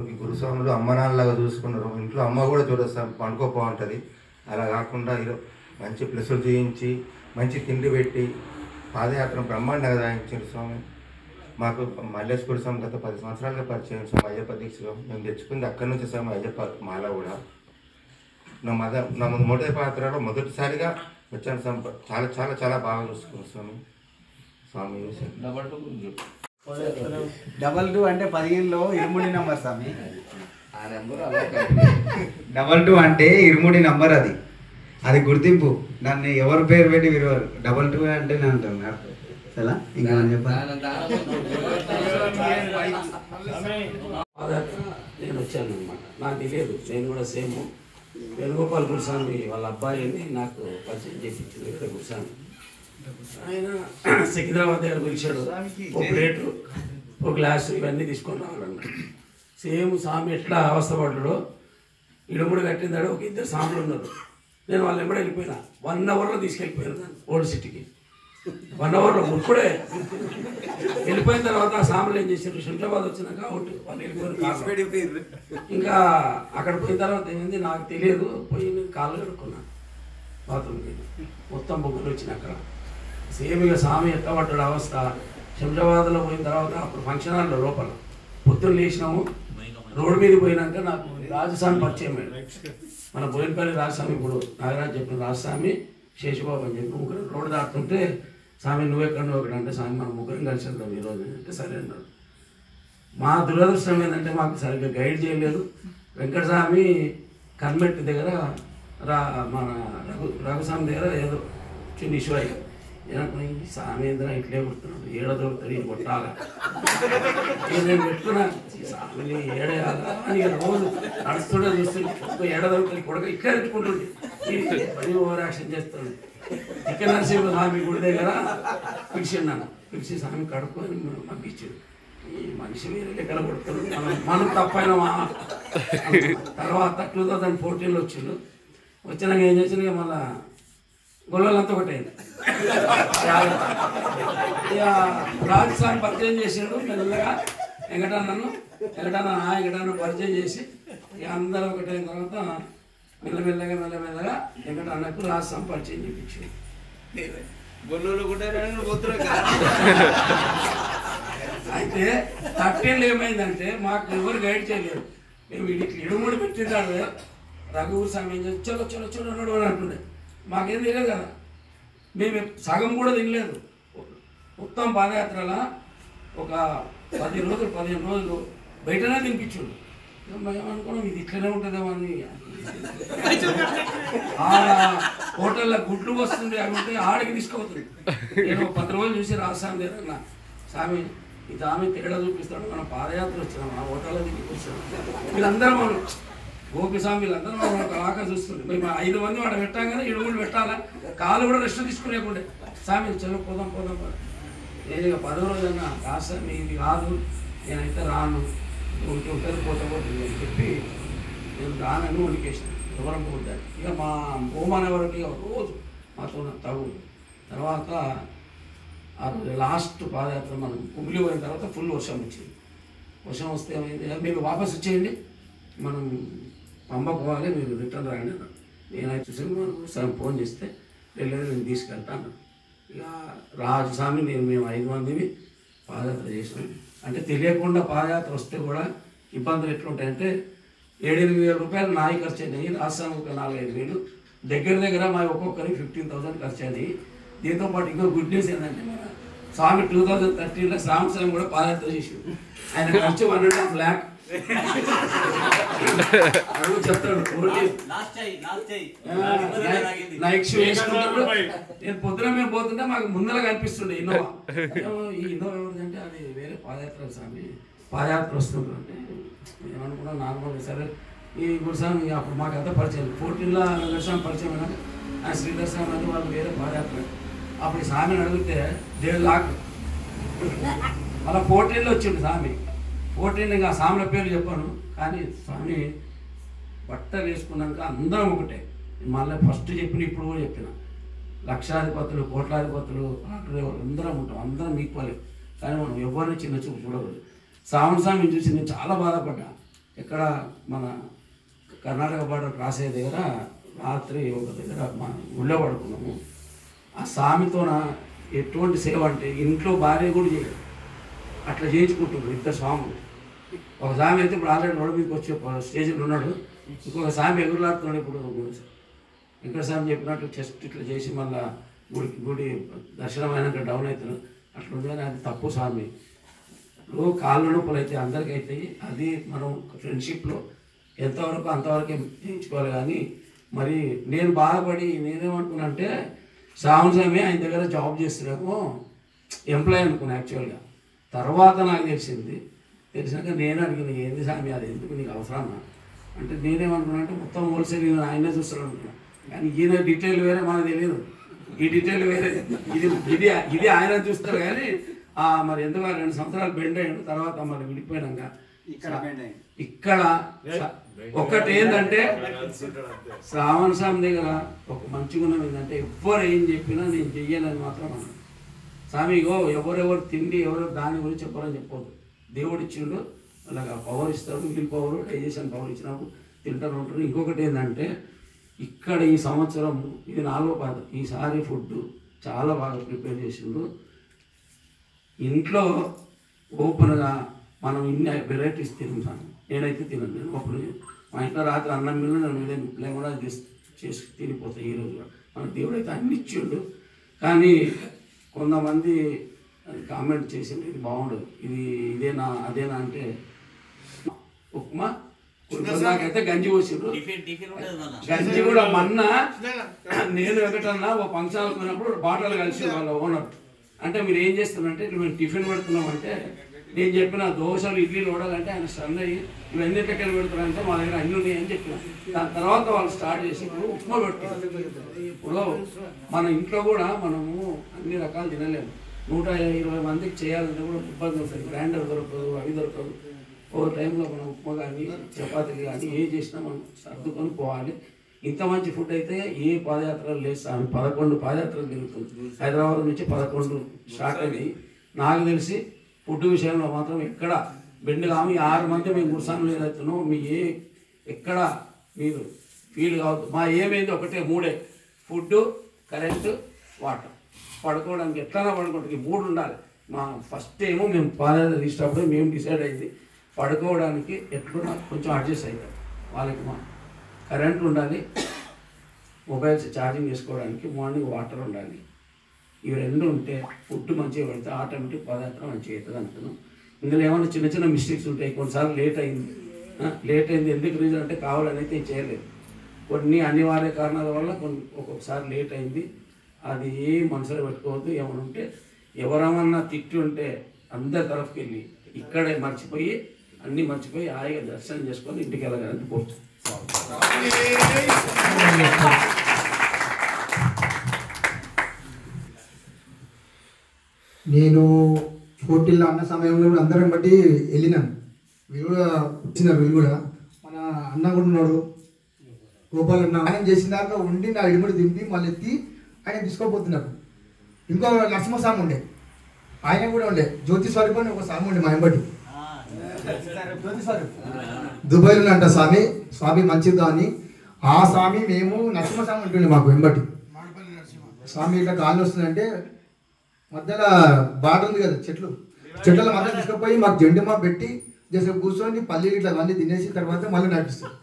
గురుస్వాములు అమ్మ నాన్నలాగా చూసుకున్నారు. ఇంట్లో అమ్మ కూడా చూడొస్తాం. పండుకోపో ఉంటుంది. అలా కాకుండా మంచి ప్లస్లు చేయించి మంచి తిండి పెట్టి పాదయాత్ర బ్రహ్మాండంగా సాగించారు స్వామి. మాకు మల్లేశ్వర స్వామి గత పది సంవత్సరాలుగా పరిచయం స్వామి అయ్యప్ప దీక్షలో మేము తెచ్చుకుంది అక్కడి నుంచి స్వామి అయ్యప్ప మాల కూడా. నా మద నా మొదటి పాత్రలో మొదటిసారిగా వచ్చాను స్వామి చాలా చాలా చాలా బాగా చూసుకున్నాను స్వామి. స్వామి డబల్ టూ అంటే పదిహేనులో ఇరుముడి నంబర్ స్వామి. ఆ నెంబర్ అలా డబల్ టూ అంటే ఇరుముడి నంబర్ అది. అది గుర్తింపు. దాన్ని ఎవరు పేరు పెట్టి విరవరు డబల్ టూ అంటే నేను అంటున్నారు ఎలా ఇంకా చెప్పాలి? నేను వచ్చాను అనమాట నాకు తెలియదు. నేను కూడా సేమ్. వేణుగోపాల్ గురుస్వామి వాళ్ళ అబ్బాయిని నాకు పరిచయం చేయించింది ఇక్కడ గురుస్వామి. ఆయన సికింద్రాబాద్ దగ్గర పిలిచాడు. ఒక ప్లేటు ఒక గ్లాసు ఇవన్నీ తీసుకొని రావాలన్నాడు. సేమ్ స్వామి ఎట్లా అవస్థపడ్డాడో ఇడుముడు కట్టిందాడు ఒక ఇద్దరు స్వాములు ఉన్నారు. నేను వాళ్ళు ఎప్పుడూ వెళ్ళిపోయినా. వన్ అవర్లో తీసుకెళ్ళిపోయాను ఓల్డ్ సిటీకి వన్ అవర్లో ముక్కుడే. వెళ్ళిపోయిన తర్వాత ఆ సాంబలు ఏం చేశారు? శంషాబాద్ వచ్చినాక అవుట్ వాళ్ళు వెళ్ళిపోయిన కార్లో. ఇంకా అక్కడ పోయిన తర్వాత ఏమైంది? నాకు తెలియదు. పోయి నేను కాళ్ళు కడుక్కున్నాను బాత్రూమ్కి మొత్తం బొగ్గులు వచ్చినాయి అక్కడ. సేమ్ ఇక స్వామి ఎత్తబడ్డాడు అవస్థ. శంషాబాద్లో పోయిన తర్వాత అప్పుడు ఫంక్షన్ హాల్లో లోపల. పొద్దున్న లేచినాము. రోడ్డు మీద పోయినాక నాకు రాజస్వామి పరిచయం మన బోయినపల్లి రాజస్వామి ఇప్పుడు నాగరాజు చెప్పిన రాజస్వామి శేషబాబు అని చెప్పి ముగ్గురు రోడ్డు దాటుతుంటే స్వామి నువ్వెక్కడ నువ్వు ఎక్కడ అంటే స్వామి మనం ముగ్గురం కలిసి వెళ్దాం ఈరోజు అంటే సరే అన్నాడు మా దురదృష్టం ఏంటంటే మాకు సరిగ్గా గైడ్ చేయలేదు. వెంకటస్వామి కన్మెట్టి దగ్గర రా మన రఘు రఘుస్వామి దగ్గర ఏదో చిన్న ఇష్యూ అయ్యారు ఏమనుకున్నా, సామేంద్ర ఇట్లే కొడుతున్నాడు ఏడో దొరుకుతాడు ఇది కొట్టాలా? నేను పెట్టుకున్నా. ఈ ఏడే అని రోజు నడుస్తుండే చూస్తుంటే ఒక ఏడ దొరుకుతుంది కొడక ఇట్లా ఎత్తుకుంటుండే పని ఓవర్ యాక్షన్ చేస్తాడు. ఇక నరసింహ స్వామి గుడి దగ్గర పిలిచిన్నాను పిలిచి స్వామి కడుక్కొని పంపించాడు ఈ మనిషి మీరు లెక్కల కొడుతున్నాడు. మనం మనం తప్పైన తర్వాత టూ థౌజండ్ ఫోర్టీన్లో వచ్చిండు. వచ్చినాక ఏం చేసిన మళ్ళీ గొల్లలంతా ఒకటే. ఇక రాజస్వామి పరిచయం చేసిండు మెల్లగా వెంకటన్నను వెంకటన్న వెంకటన్న పరిచయం చేసి ఇక అందరూ ఒకటైన తర్వాత మెల్లమెల్లగా మెల్లమెల్లగా వెంకటన్నకు రాజస్వామి పరిచయం చేయించాడు గొల్లు కూడా పోతున్నారు అయితే థర్టీన్లో ఏమైందంటే మాకు ఎవరు గైడ్ చేయలేరు మేము వీడికి ఇడుముడి పెట్టినాడు రఘువురు స్వామి ఏం చేసి చలో చలో చలో నడు అని అంటుండే. మాకేం తెలియదు కదా. మేము సగం కూడా తినలేదు. మొత్తం పాదయాత్రల ఒక పది రోజులు పదిహేను రోజులు బయటనే తినిపించుడు. మేము అనుకున్నాం ఇది ఇట్లనే ఉంటుందేమో అని. ఆడ హోటల్లో గుడ్లు వస్తుంది అవి ఉంటే ఆడికి తీసుకుపోతుంది. నేను పది రోజులు చూసి రాసాను దగ్గర స్వామి ఈ ఆమె తేడా చూపిస్తాడు. మనం పాదయాత్ర వచ్చినాం ఆ హోటల్లో దిగి కూర్చున్నాం. వీళ్ళందరూ మనం గోపిస్వామి వీళ్ళందరూ మనం ఒక ఆక చూస్తుంది మా ఐదు మంది వాడు పెట్టాం కదా ఏడు కూడా పెట్టాలా? కాలు కూడా రెస్ట్ తీసుకునేకుండే స్వామి చలో పోదాం పోదాం పోదాం. నేను ఇక పదో రోజన్నా కాస్త ఇది కాదు. నేనైతే రాను. ఉంటే ఉంటుంది పోతే పోతుంది అని చెప్పి నేను రానని వణికేసిన. దూరం పోతాను ఇక మా భూమాన వరకు ఇక రోజు మాతో తగు తర్వాత ఆ రోజు లాస్ట్ పాదయాత్ర మనం కుమిలి పోయిన తర్వాత ఫుల్ వర్షం వచ్చింది. వర్షం వస్తే ఏమైంది? మీరు వాపస్ వచ్చేయండి. మనం పంపకపోవాలి మీరు రిటర్న్ రాండి నేను నేనైతే చూసి సార్ ఫోన్ చేస్తే వెళ్ళేది నేను తీసుకెళ్తాను ఇక రాజస్వామి నేను మేము ఐదు మందిని పాదయాత్ర చేసినాం. అంటే తెలియకుండా పాదయాత్ర వస్తే కూడా ఇబ్బందులు ఎట్లుంటాయంటే ఏడెనిమిది వేల రూపాయలు నాయి ఖర్చు అయినాయి రాష్ట్రానికి ఒక నాలుగైదు వేలు. దగ్గర దగ్గర మా ఒక్కొక్కరికి ఫిఫ్టీన్ థౌసండ్ ఖర్చు అయినాయి. దీంతో పాటు ఇంకో గుడ్ న్యూస్ ఏంటంటే మన స్వామి టూ థౌజండ్ థర్టీన్లో శ్రామస్వామి కూడా పాదయాత్ర చేసి ఆయన ఖర్చు వన్ అండ్ హాఫ్ ల్యాక్. చెప్తాడు షో నేను పొద్దున మేము పోతుంటే మాకు ముందర కనిపిస్తుండే ఇన్నోవా ఏమో ఈ ఇన్నోవా ఎవరిదంటే అది వేరే పాదయాత్ర స్వామి పాదయాత్ర వస్తుంది అంటే ఏమనుకున్నా నార్మల్ సరే ఈ గురుస్వామి అప్పుడు మాకు అంతా పరిచయం ఫోర్టీన్లో వెంకటస్వామి పరిచయం అయినా ఆ శ్రీధర్ స్వామి అని వాళ్ళు వేరే పాదయాత్ర అప్పుడు స్వామిని అడిగితే దేవుడు లాక్ మళ్ళీ ఫోర్టీన్లో వచ్చిండు స్వామి ఫోర్టీన్ ఇంకా స్వామిల పేర్లు చెప్పాను కానీ స్వామి బట్ట వేసుకున్నాక అందరం ఒకటే. మళ్ళీ ఫస్ట్ చెప్పిన ఇప్పుడు కూడా చెప్పిన. లక్షాధిపతులు కోట్లాధిపతులు ఆటలు అందరం ఉంటాం. అందరం ఈక్వలే కానీ మనం ఎవరిని చిన్న చూపు చూడకూడదు. సావణ స్వామిని చూసి నేను చాలా బాధపడ్డా. ఇక్కడ మన కర్ణాటక బార్డర్ రాసే దగ్గర రాత్రి ఒక దగ్గర మా గుళ్ళో పడుకున్నాము. ఆ స్వామితోన ఎటువంటి సేవ అంటే ఇంట్లో భార్య కూడా చేయదు అట్లా చేయించుకుంటున్నారు ఇద్దరు స్వాములు. ఒక స్వామి అయితే ఇప్పుడు ఆల్రెడీ రోడ్డు మీకు వచ్చి ఒక స్టేజ్లో ఉన్నాడు. ఇంకొక స్వామి ఎగురులాడుతున్నాడు ఇప్పుడు వెంకట స్వామి చెప్పినట్టు చెస్ట్ ఇట్లా చేసి మళ్ళా గుడికి గుడి దర్శనం అయినాక డౌన్ అవుతున్నాడు. అట్లా ఉంది కానీ అది తప్పు స్వామి ఇప్పుడు కాళ్ళ నొప్పులు అయితే అందరికీ అవుతాయి అది మనం ఫ్రెండ్షిప్లో ఎంతవరకు అంతవరకు చేయించుకోవాలి కానీ మరి నేను బాధపడి నేనేమనుకున్నా అంటే శ్రావణ స్వామి ఆయన దగ్గర జాబ్ చేస్తున్నాము ఎంప్లాయ్ అనుకున్నాను యాక్చువల్గా తర్వాత నాకు తెలిసింది తెలిసినాక నేను అడిగిన ఏంది స్వామి అది ఎందుకు నీకు అవసరమా? అంటే నేనేమనుకున్నా అంటే మొత్తం హోల్సేల్ ఈయన ఆయనే చూస్తాడు అనుకున్నా. కానీ ఈయన డీటెయిల్ వేరే మనకు తెలియదు. ఈ డీటెయిల్ వేరే. ఇది ఇది ఇది ఆయన చూస్తారు కానీ ఆ మరి ఎందుకు రెండు సంవత్సరాలు బెండ్ అయ్యాడు తర్వాత మరి విడిపోయినాక ఇక్కడ ఒకటి ఏంటంటే శ్రావణ స్వామి దగ్గర ఒక మంచి గుణం ఏంటంటే ఎవ్వరు ఏం చెప్పినా నేను చెయ్యనని మాత్రం అన్నాను స్వామి ఇగో ఎవరెవరు తిండి ఎవరు దాని గురించి చెప్పాలని చెప్పొద్దు. దేవుడు ఇచ్చిండు అలాగా పవర్ ఇస్తాడు మిగిలిన పవర్ డైజెషన్ పవర్ ఇచ్చినప్పుడు తింటారు ఉంటారు. ఇంకొకటి ఏంటంటే ఇక్కడ ఈ సంవత్సరం ఇది నాలుగో పాద ఈసారి ఫుడ్ చాలా బాగా ప్రిపేర్ చేసిండు. ఇంట్లో ఓపెన్గా మనం ఇన్ని వెరైటీస్ తింటాను నేనైతే తినను నేను ఓపెన్ మా ఇంట్లో రాత్రి అన్నం మీద నేను లేకుండా చేసి చేసి తినిపోతాయి ఈరోజు మన దేవుడు అయితే అన్ని ఇచ్చిండు కానీ కొంతమంది కామెంట్ చేసింది ఇది బాగుండదు. ఇది ఇదేనా అదేనా అంటే ఉప్మా నాకైతే గంజి పోసిండ్రు. టిఫిన్ టిఫిన్ ఉండదు మళ్ళా గంజి కూడా మొన్న నేను వెంకటన్నా ఒక ఫంక్షన్ పోయినప్పుడు బాటలు కలిసి వాళ్ళ ఓనర్. అంటే మీరు ఏం చేస్తున్నారంటే ఇట్లా మేము టిఫిన్ పెడుతున్నామంటే నేను చెప్పిన దోశలు ఇడ్లీలు వడాలంటే ఆయన స్టన్ అయ్యి ఇవన్నీ ఎక్కడికి పెడుతున్నారంటే మా దగ్గర అన్ని ఉన్నాయని చెప్పిన. దాని తర్వాత వాళ్ళు స్టార్ట్ చేసి ఇప్పుడు ఉప్మా పెడుతున్నారు. ఇప్పుడు మన ఇంట్లో కూడా మనము అన్ని రకాలు తినలేము. నూట ఇరవై మందికి చేయాలంటే కూడా ఇబ్బంది వస్తుంది. గ్రైండర్ దొరకదు అవి దొరకదు. ఓ టైంలో మనం ఉప్మా కానీ చపాతీలు కానీ ఏం చేసినా మనం సర్దుకొని పోవాలి. ఇంత మంచి ఫుడ్ అయితే ఏ పాదయాత్రలు లేదు స్వామి పదకొండు పాదయాత్రలు తిరుగుతుంది హైదరాబాద్ నుంచి పదకొండు స్టార్ట్ అయింది నాకు తెలిసి ఫుడ్ విషయంలో మాత్రం ఎక్కడ బెండ్ కామి ఆరు మంది మేము గురుసానులు లేదవుతున్నాం మీ ఏ ఎక్కడ మీరు ఫీల్ కావద్దు. మా ఏమైంది? ఒకటే మూడే. ఫుడ్ కరెంటు వాటర్ పడుకోవడానికి ఎట్లా పడుకోవడానికి మూడు ఉండాలి. మా ఫస్ట్ ఏమో మేము పాదయాత్ర తీసినప్పుడు మేము డిసైడ్ అయింది పడుకోవడానికి ఎట్లున్నా కొంచెం అడ్జస్ట్ అవుతాం వాళ్ళకి మా కరెంట్ ఉండాలి మొబైల్స్ ఛార్జింగ్ చేసుకోవడానికి మార్నింగ్ వాటర్ ఉండాలి. ఇవి రెండు ఉంటే ఫుడ్ మంచిగా పెడితే ఆటోమేటిక్ పదార్థం మంచిగా అవుతుంది అంటున్నాం. ఇందులో ఏమైనా చిన్న చిన్న మిస్టేక్స్ ఉంటాయి కొన్నిసార్లు లేట్ అయింది. లేట్ అయింది ఎందుకు రీజన్ అంటే కావాలనైతే చేయలేదు. కొన్ని అనివార్య కారణాల వల్ల కొన్ని ఒక్కొక్కసారి లేట్ అయింది. అది ఏ మనసులో పెట్టుకోవద్దు ఏమైనా ఉంటే ఎవరేమన్నా తిట్టి ఉంటే అందరి తరఫుకి వెళ్ళి ఇక్కడే మర్చిపోయి అన్నీ మర్చిపోయి హాయిగా దర్శనం చేసుకొని ఇంటికి వెళ్ళగలని కోరుతున్నాను నేను పోటీల్లో అన్న సమయంలో కూడా అందరం బట్టి వెళ్ళినాను వీళ్ళు కూడా వచ్చినారు వీళ్ళు కూడా. మన అన్న కూడా ఉన్నాడు. గోపాల్ అన్న ఆయన చేసిన దాకా ఉండి నా ఇడుముడు దింపి మళ్ళీ ఎత్తి ఆయన తీసుకోపోతున్నారు ఇంకో నరసింహస్వామి ఉండే. ఆయన కూడా ఉండే. జ్యోతి స్వరూప్ అని ఒక స్వామి ఉండే మా ఎంబటి జ్యోతి స్వరూప్ దుబాయ్లో అంట స్వామి. స్వామి మంచిదా అని. ఆ స్వామి మేము నరసింహస్వామి ఉంటుండే మాకు వెంబటి. స్వామి ఇట్లా కాళ్ళు వస్తుందంటే మధ్యలో బాట ఉంది కదా చెట్లు. చెట్ల మధ్య తీసుకుపోయి మాకు జెండు మా పెట్టి జస్ట్ కూర్చొని పల్లీలు ఇట్లా అన్నీ తినేసి తర్వాత మళ్ళీ నడిపిస్తారు.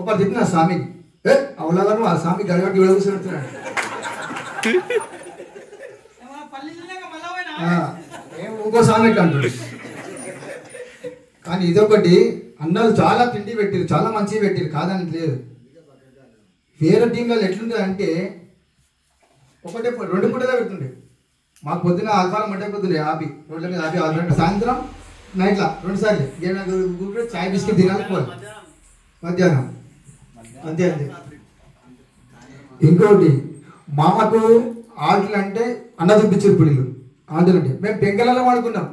ఒక చెప్పిన స్వామిని ఏ అవులాగా ఆ స్వామి గడగట్టి ఏం ఇంకో స్వామి అంటాడు. కానీ ఇదొకటి అన్నలు చాలా తిండి పెట్టారు చాలా మంచిగా పెట్టారు కాదని లేదు. వేరే టీంలో ఎట్లుంటుంది అంటే ఒకటే రెండు పూటలే పెడుతుండే. మాకు పొద్దున ఆల్ఫారం మట్టే పొద్దుండే ఆపి రోడ్ల మీద ఆపి ఆల్ఫారం సాయంత్రం నైట్లా రెండు సార్లు. చాయ్ బిస్కెట్ తినాలి మధ్యాహ్నం. అంతే అంతే. ఇంకోటి మామకు ఆటలు అంటే అన్న చూపించారు పిల్లలు. ఆటలు అంటే మేము పెంకలలో వాడుకున్నాం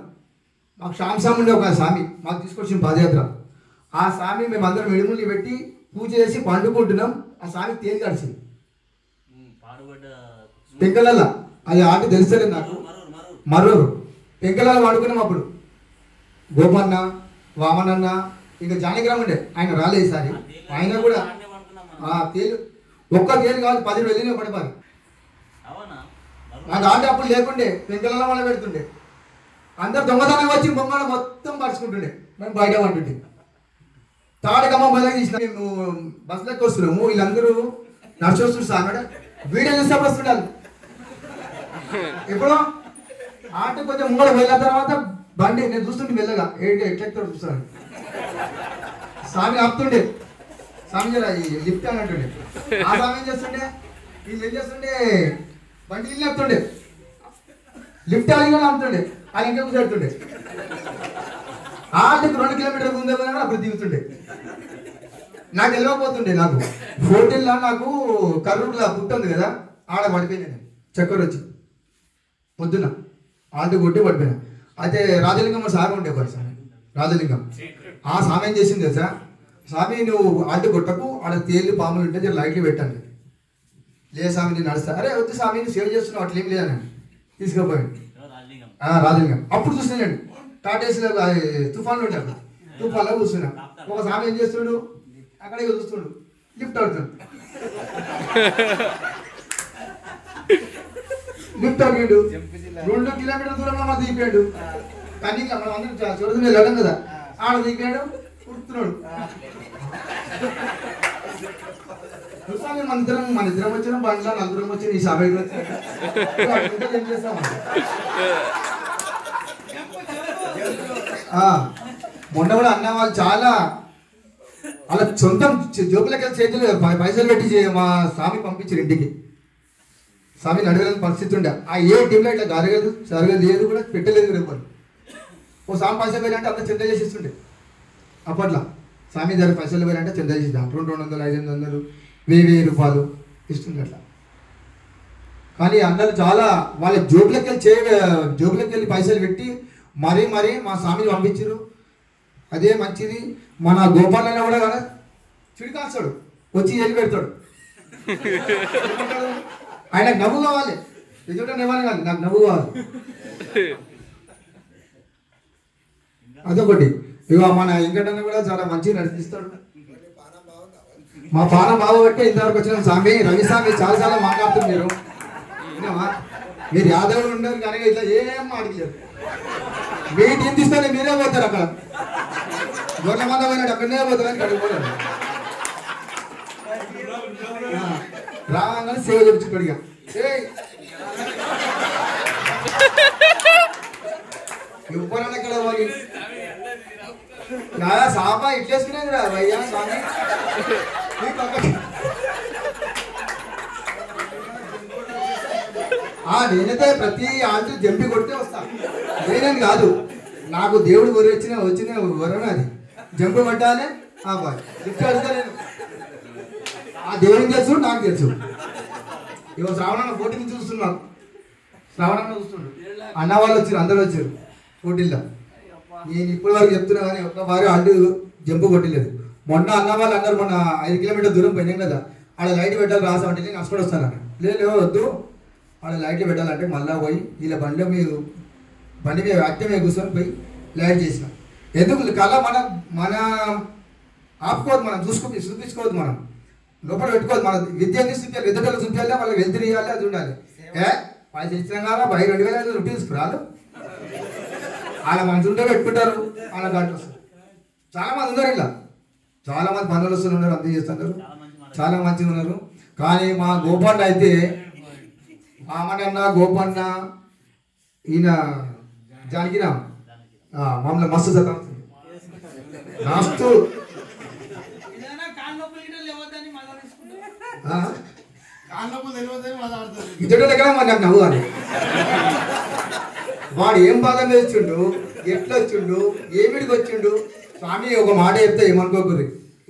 మాకు శ్యామ్ స్వామి ఉండే ఒక స్వామి మాకు తీసుకొచ్చిన పాదయాత్ర. ఆ స్వామి మేము అందరం ఎడుములు పెట్టి పూజ చేసి పండుకుంటున్నాం. ఆ స్వామి తేలి గడిచింది పెంకలల్ల అది ఆట తెలుస్తలేదు నాకు. మరూరు పెంకలల్ల వాడుకున్నాం అప్పుడు. గోపన్న వామనన్న ఇంకా జానకిరామ్ ఉండే ఆయన రాలేదు ఈసారి. ఆయన కూడా తేలు. ఒక్క తేలు కాదు పది వెళ్ళిన అవునా? నాకు ఆట అప్పుడు లేకుండే పెంకలలో వాళ్ళ పెడుతుండే. అందరు దొంగతనం వచ్చి బొమ్మలు మొత్తం పరుచుకుంటుండే. మేము బయట పంటుండే తాడకమ్మ బయట తీసిన మేము బస్సులోకి వస్తున్నాము వీళ్ళందరూ నడిచి వస్తున్నారు సార్ మేడం. వీడియో చూసేప్పుడు వస్తుండాలి ఎప్పుడో ఆట కొంచెం ముంగడు వెళ్ళిన తర్వాత బండి నేను చూస్తుంటే మెల్లగా ఏంటి ఎట్లా ఎక్కుతాడు చూస్తాను. స్వామి ఆపుతుండే. స్వామి జర లిఫ్ట్ అని అంటుండే ఆ స్వామి ఏం చేస్తుండే? వీళ్ళు ఏం చేస్తుండే? బండి ఇల్లు ఆపుతుండే లిఫ్ట్ ఆగి కూడా ఆపుతుండే ఆయన ఇంకా కూర్చోడుతుండే ఆటకు రెండు కిలోమీటర్ల ముందే కూడా అప్పుడు దిగుతుండే. నాకు వెళ్ళకపోతుండే నాకు. హోటల్లో నాకు కర్రూరులో పుట్ట ఉంది కదా ఆడ పడిపోయింది నేను. చక్కెర వచ్చి. పొద్దున ఆంటీ కొట్టి పడిపోయినా. అయితే రాజలింగం సార్ ఉండే ఒకటి రాజలింగం. ఆ సామెం ఏం చేసింది తెలుసా? స్వామి నువ్వు ఆంటీ కొట్టకు ఆడ తేలి పాములు ఉంటే జర లైట్లు పెట్టండి. లే స్వామి నేను నడుస్తా. అరే వద్దు స్వామి నువ్వు సేవ్ చేస్తున్నావు అట్లేం లేదని. తీసుకుపోయాను రాజలింగం. అప్పుడు చూస్తున్నాను టాటేస్లో తుఫాన్లు అప్పుడు తుఫాన్లో కూర్చున్నా. ఒక స్వామి ఏం చేస్తుండు? అక్కడే చూస్తుండు లిఫ్ట్ అవుతుంది లిఫ్ట్ అడిగాడు. రెండు కిలోమీటర్ దూరంలో మా దిగిపోయాడు. కానీ మనం అందరం చూడదు వెళ్ళడం కదా. ఆడ దిగిపోయాడు. కుడుతున్నాడు చూసాను మన ఇద్దరం? మన ఇద్దరం వచ్చిన బండ్లో నలుగురం వచ్చిన ఈ సభ ఏం ఆ, మొన్న కూడా అన్న వాళ్ళు చాలా అలా సొంతం జోబులకి వెళ్ళి చేతులు పైసలు పెట్టి మా స్వామి పంపించారు ఇంటికి. స్వామిని అడగలేని పరిస్థితి ఉండే. ఆ ఏ టీంలో ఇట్లా జరగదు జరగదు లేదు కూడా పెట్టలేదు రేపు ఓ స్వామి పైసలు పోయారంటే అంత చింత చేసి ఇస్తుండే అప్పట్లో స్వామి దగ్గర పైసలు పోయారంటే చింత చేసి రెండు రెండు వందలు ఐదు వందలు వెయ్యి వెయ్యి రూపాయలు ఇస్తుండే అట్లా. కానీ అందరూ చాలా వాళ్ళ జోబులకి వెళ్ళి చే జోబులకి వెళ్ళి పైసలు పెట్టి మరీ మరీ మా స్వామిని పంపించారు అదే మంచిది. మన గోపాలన్న కూడా కదా చిడికాస్తాడు వచ్చి వెళ్ళి పెడతాడు. ఆయనకు నవ్వు కావాలి. ఎదుట నివ్వాలి కాదు నాకు నవ్వు కావాలి. అదొకటి. ఇక మన ఇంకటన్న కూడా చాలా మంచిగా నడిపిస్తాడు. మా పాన బాబట్టే ఇంతవరకు వచ్చిన. స్వామి రవి స్వామి చాలా చాలా మాట్లాడుతుంది మీరు మీరు యాదవులు ఉండరు కానీ ఇట్లా ఏం అడిగలేరు మీ టీం తీసుకొని మీరే పోతారు అక్కడ. గొర్రె మంద పోయినాడు అక్కడనే పోతారు అని అక్కడికి రాగానే సేవ చెప్తున్నాడు ఏ ఏయ్ ఇక్కడ పోయి నా సాప ఇట్లేసుకునేది రా భయ్యా స్వామి. ఆ నేనైతే ప్రతి ఆంధ్ర జంపి కొడితే వస్తా. నేనని కాదు నాకు దేవుడు వరి వచ్చిన వచ్చిన వరం అది. జంపు పడ్డానే ఆ బాయ్. అడుగుతా నేను. ఆ దేవుడికి తెలుసు నాకు తెలుసు. ఇవ్వ శ్రావణ పోటీని చూస్తున్నాను శ్రావణ చూస్తున్నాడు. అన్న వాళ్ళు వచ్చారు అందరూ వచ్చారు. పోటీల్లో నేను ఇప్పటి వరకు చెప్తున్నా కానీ ఒక్క వారు అడ్డు జంపు కొట్టలేదు. మొన్న అన్న వాళ్ళు అన్నారు మొన్న ఐదు కిలోమీటర్ దూరం పోయినాం కదా ఆడ లైట్ పెట్టాలి రాసామంటే నేను అక్కడ వస్తాను లేదు వద్దు. ఆడ లైట్లు పెట్టాలంటే మళ్ళా పోయి వీళ్ళ బండి మీరు బండి మీద అద్దె మీద కూర్చొని పోయి లైట్ చేసిన. ఎందుకు? కళ మన మన ఆపుకోవద్దు మనం చూసుకో చూపించుకోవద్దు మనం. లోపల పెట్టుకోవద్దు. మన విద్యని చూపించాలి? ఎదుటలు చూపించాలి? వాళ్ళకి వెళ్తురు ఇవ్వాలి అది ఉండాలి. ఏ? పైసలు ఇచ్చినా కదా బయట రెండు వేల ఐదు రూపీస్ రాదు వాళ్ళ మంచి ఉంటే పెట్టుకుంటారు. వాళ్ళ వస్తారు చాలా మంది ఉన్నారు ఇలా. చాలా మంది పనులు వస్తున్నారు ఉన్నారు అంతే చేస్తున్నారు. చాలా మంచిగా ఉన్నారు. కానీ మా గోపాల్ అయితే మామడన్న గోపన్న ఈయన జానకిరామ్ ఆ, మమ్మల్ని మస్తు చదువు మస్తు. ఇతడు దగ్గర మరి నాకు నవ్వు అని. వాడు ఏం బాధ మీద వచ్చిండు? ఎట్లా వచ్చిండు? ఏమిడికి వచ్చిండు? స్వామి ఒక మాట చెప్తే ఏమనుకోకూరి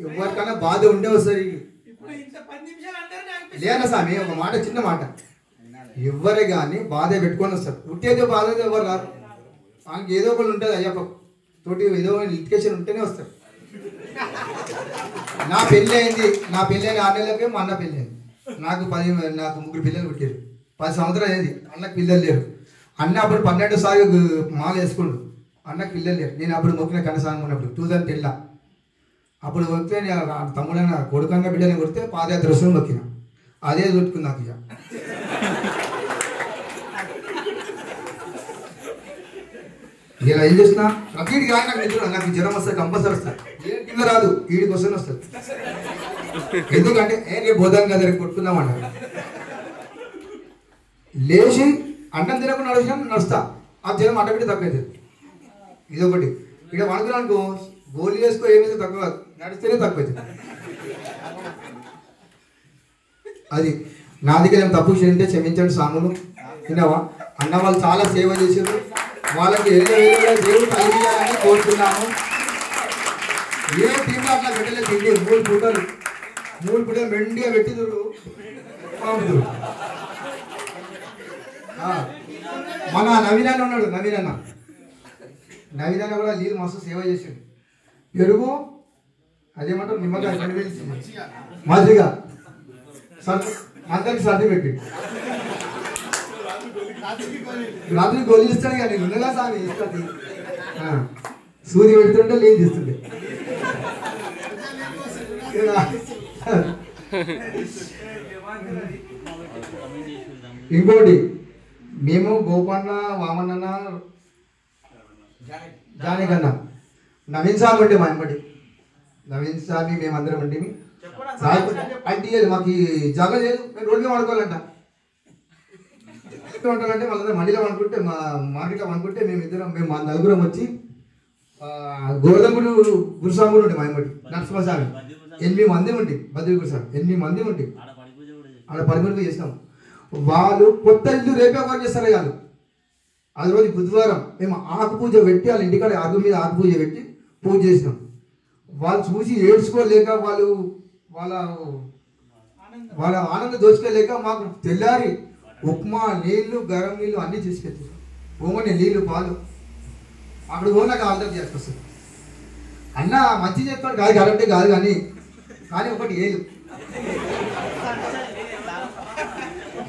ఎవరికైనా బాధ ఉండే వస్తుంది. లేనా స్వామి ఒక మాట చిన్న మాట. ఎవరు కానీ బాధ పెట్టుకొని వస్తారు. పుట్టేదో బాధ ఎవరు రారు. వాళ్ళకి ఏదో ఒకటి ఉంటుంది అయ్యప్ప. తోటి ఏదో లిటికేషన్ ఉంటేనే వస్తారు. నా పెళ్ళి అయింది. నా పెళ్ళి అయిన ఆరు నెలలకే మా అన్న పెళ్ళి అయింది. నాకు పది నాకు ముగ్గురు పిల్లలు పుట్టారు. పది సంవత్సరాలు అయింది. అన్నకు పిల్లలు లేరు. అన్న అప్పుడు పన్నెండు సార్లు మాల వేసుకుండు. అన్నకి పిల్లలు నేను అప్పుడు మొక్కిన కనసాంగం ఉన్నప్పుడు టూ థౌసండ్ టెన్లా అప్పుడు వస్తే నేను తమ్ముడైన కొడుకంగా బిడ్డని కొడితే పాదయాత్ర వస్తుంది మొక్కిన అదే చుట్టుకుంది నాకు ఇక. ఇలా ఏం చేసినా ప్రతికి కానీ నాకు నిద్ర నాకు జ్వరం వస్తుంది కంపల్సరీ వస్తుంది. ఏ కింద రాదు వీడికి వస్తుంది వస్తుంది. ఎందుకంటే ఏ రేపు బోధంగా కొట్టుకుందాం అన్నారు లేచి అన్నం తినకుండా నడిచినా నడుస్తా. ఆ జ్వరం ఆటోమేటిక్ తక్కువ ఇది ఒకటి ఇక్కడ అనుకో గోళీ వేసుకో ఏమైతే తక్కువ నడిస్తేనే తక్కువ అది. నా దగ్గర ఏం తప్పు చేయంటే క్షమించండి సాములు. విన్నావా? అన్న వాళ్ళు చాలా సేవ చేశారు. వాళ్ళకి ఎన్నో దేవుడు కలిగించాలని కోరుతున్నాము. ఏ టీంలో అట్లా పెట్టలేదు. తిండి మూడు పూటలు. మూడు పూటలు మెండిగా పెట్టిదురు పంపుదురు మన నవీన్ అన్న ఉన్నాడు నవీన్ అన్న నవీన్ అన్న కూడా నీళ్ళు మస్తు సేవ చేసాడు. పెరుగు అదేమంటారు నిమ్మకాయ కడివేసి మజ్జిగ. అందరికి సర్ది పెట్టి. రాత్రి గొలిస్తాడు ఇస్తాడు కానీ ఉండగా సామి ఇస్తుంది సూర్య పెడుతుంటే లేదు తీస్తుండే. ఇంకోటి. మేము గోపన్న వామన్న జానికన్నా. నవీన్ సార్ ఉంటే మా ఎంబడి నవీన్ సార్ని మేమందరం ఉంటే అంటే మాకు జాగా లేదు. మేము పడుకోవాలంట. ఎక్కడ ఉంటారంటే వాళ్ళందరూ మండిలో అనుకుంటే మా మార్కెట్లో అనుకుంటే మేము ఇద్దరం మేము మా నలుగురం వచ్చి గోధుమడు గురుస్వామి ఉండే మా ఎంబడి నరసింహస్వామి. ఎనిమిది మంది ఉండి బద్రి గురుస్వామి ఎనిమిది మంది ఉండి. ఆడ మంది చేసినాం వాళ్ళు కొత్త ఇల్లు రేపే ఒకటి చేస్తారు కాదు. అది రోజు బుధవారం మేము ఆకు పూజ పెట్టి వాళ్ళ ఇంటికాడ ఆకు మీద ఆకు పూజ పెట్టి పూజ చేసినాం. వాళ్ళు చూసి ఏడ్చుకోలేక వాళ్ళు వాళ్ళ వాళ్ళ ఆనందం దోచుకోలేక మాకు తెల్లారి ఉప్మా నీళ్ళు గరం నీళ్ళు అన్నీ తీసుకెళ్తారు పెట్టారు ఓమని పాలు. అక్కడ పోనాక ఆర్డర్ చేసుకొస్తారు అన్న మంచి చెప్తాడు కాదు కరెక్టే కాదు కానీ కానీ ఒకటి ఏలు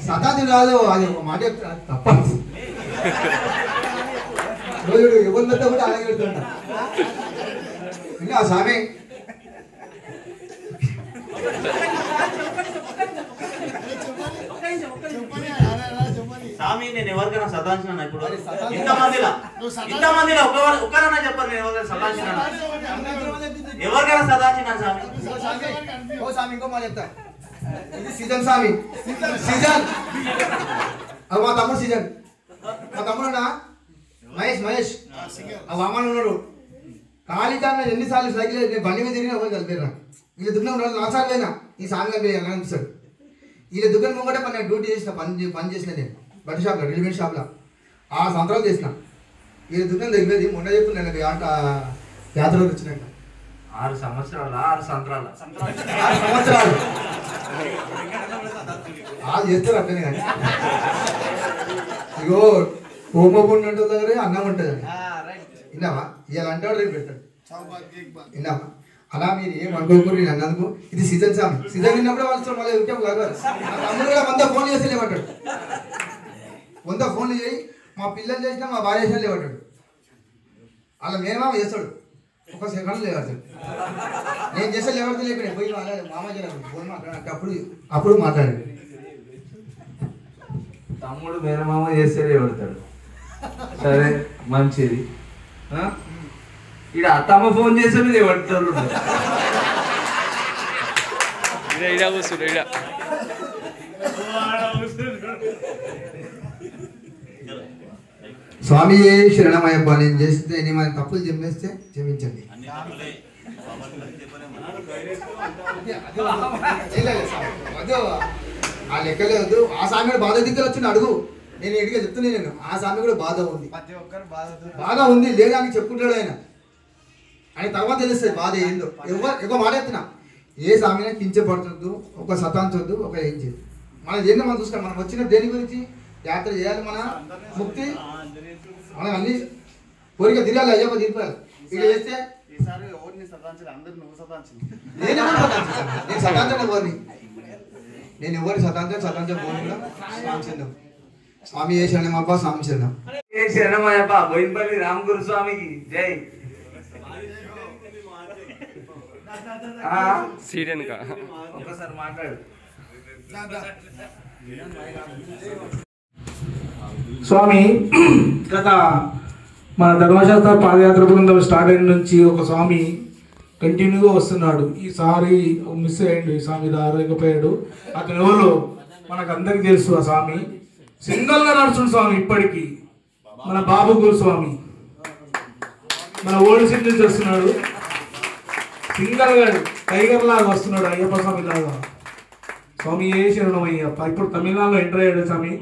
సతాది కాదు అది ఒక మాట చెప్తా అది తప్ప కూడా అలాగే పెడుతుంటా. ఇంకా స్వామి? స్వామి నేను ఎవరికైనా సతాంచిన ఇప్పుడు? ఇంతమందిలా ఇంతమందిలో ఒక ఒక్కరన్నా చెప్పరు నేను ఎవరికైనా ఎవరికైనా స్వామి? ఓ స్వామి ఇంకో మాట చెప్తా. ఇది సీజన్ స్వామి సీజన్. అది మా తమ్ముడు సీజన్. మా తమ్ముడునా మహేష్ మహేష్. ఆ వామన్ ఉన్నాడు. ఖాళీ ఎన్నిసార్లు సైకిల్ నేను బండి మీద తిరిగిన పోయి కలిపిరా వీళ్ళ దుగ్గన ఉన్నాడు నా సార్లు పోయినా? ఈ స్వామి కలిపి ఎలా అనిపిస్తాడు వీళ్ళ దుకాణం ముంగట పని డ్యూటీ చేసిన పని చే- పని చేసిన నేను. బట్టల షాప్లో రెడీమేడ్ షాప్లో. ఆ సంవత్సరాలు చేసిన. వీళ్ళ దుకాణం దగ్గరది మొన్న చెప్తున్నాను నాకు ఆట యాత్రలో వచ్చినట్టు ఆరు సంవత్సరాల ఆరు సంవత్సరాల. ఆరు సంవత్సరాలు. వాళ్ళు చేస్తారు అట్లనే కానీ. ఇగో కోమగుండ ఉంటుంది దగ్గర అన్నం ఉంటుంది విన్నావా? ఇవాళ అంటాడు రేపు పెడతాడు. విన్నావా? అలా మీరు ఏం అనుకోకూడదు నేను అన్నందుకు? ఇది సీజన్ సామి. సీజన్ విన్నప్పుడు వాళ్ళు మళ్ళీ ఉంటే కాదు తమ్ముడు కూడా వంద ఫోన్లు చేస్తే లేవట్టాడు వంద ఫోన్లు చేయి మా పిల్లలు చేసినా మా భార్య చేసినా లేవట్టాడు అలా మేనమామ చేస్తాడు. ఒక సెకండ్ లేవడతాడు నేను చేస్తే లేవడితే నేను పోయి మాట్లాడే మామ చేయాలి ఫోన్ మాట్లాడే అప్పుడు అప్పుడు మాట్లాడండి తమ్ముడు మేనమామ చేస్తేనే పెడతాడు. సరే మంచిది. ఆ? ఈడ అత్తమ్మ ఫోన్ చేస్తే కూర్చుండు ఇడా. స్వామి శరణమయ్యప్ప నేను చేస్తే నేను తప్పులు చెప్పేస్తే క్షమించండి. ఆ లెక్కలే వద్దు. ఆ స్వామి కూడా బాధ దిక్కులు వచ్చిన అడుగు. నేను ఎడిగా చెప్తున్నా నేను. ఆ స్వామి కూడా బాధ ఉంది. బాధ ఉంది లేదా అని చెప్పుకుంటాడు ఆయన. ఆయన తర్వాత తెలుస్తుంది బాధ ఏందో. ఎవరు ఎక్కువ మాట ఎత్తున్నా ఏ స్వామిని కించపడుతుంది ఒక శతాంచొద్దు ఒక ఏం చేయదు మన దేన్ని మనం చూసుకోవాలి మనం వచ్చిన దేని గురించి యాత్ర చేయాలి మన ముక్తి? మనం అన్ని కోరిక తిరగాలి అయ్యప్ప తీర్పాలి. ఇక చేస్తే ఈసారి ఎవరిని సదాంచాలి అందరు నువ్వు సదాంచాలి నేను? నేను శతాంచను ఎవరిని? నేను ఎవరిని శతాంచం శతాంచం పోను కూడా? స్వామి ఏ శరణమప్ప స్వామి చెందాం ఏ శరణమయ్యప్ప బోయినపల్లి రామగురు స్వామికి. జై. ఆ? సీరియన్గా ఒకసారి మాట్లాడు. స్వామి గత మన ధర్మశాస్త్ర పాదయాత్ర బృందం స్టార్ట్ అయిన నుంచి ఒక స్వామి కంటిన్యూగా వస్తున్నాడు. ఈసారి మిస్ అయ్యాడు ఈ స్వామి రాలేకపోయాడు అతని ఎవరు మనకు అందరికి తెలుసు ఆ స్వామి. సింగల్గా నడుచుడు స్వామి ఇప్పటికీ. మన బాబు గురు స్వామి. మన ఓల్డ్ సిటీ నుంచి వస్తున్నాడు. సింగల్గా టైగర్ లాగా వస్తున్నాడు అయ్యప్ప స్వామి లాగా. స్వామి ఏ శరణం అయ్యప్ప? ఇప్పుడు తమిళనాడులో ఎంటర్ అయ్యాడు స్వామి.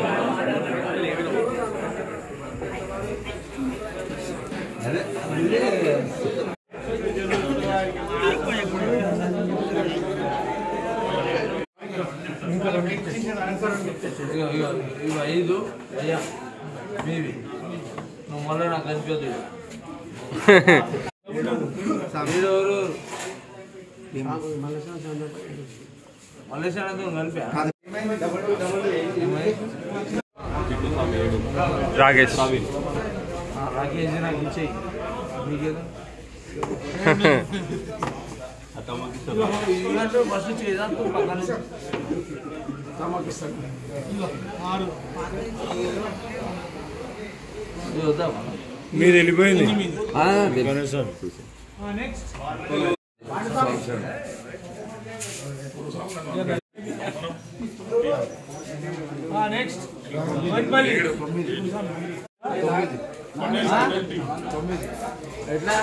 ఇవి ఐదు. అయ్యా మీవి నువ్వు మళ్ళీ నాకు కనిపించదు వీడెవరు మల్లేశ్వరంతో కలిపా? రాకేష్. రాకేష్ నాకు ఇచ్చేయి. మీకేదో ఇదంటే ఫస్ట్ చేయదాంతో పక్కన ఇది వద్దా మనం? మీది వెళ్ళిపోయింది ఆ, తెలుసు. గణేశం నెక్స్ట్ ఎట్లా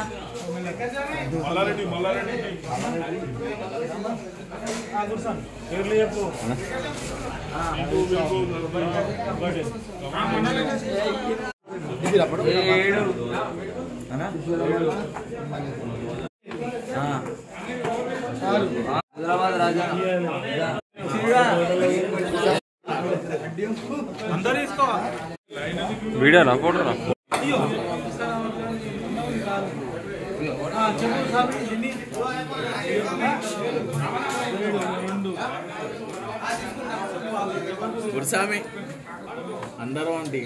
మల్లారెడ్డి మల్లారెడ్డి. పేర్లు చెప్పు ఏడు ఆ. హైదరాబాద్ రాజా అందరూ తీసుకోవా వీడియోనా ఫోటోనా చెప్పు సార్ ఎన్ని గురుస్వామి అందరూ అంటే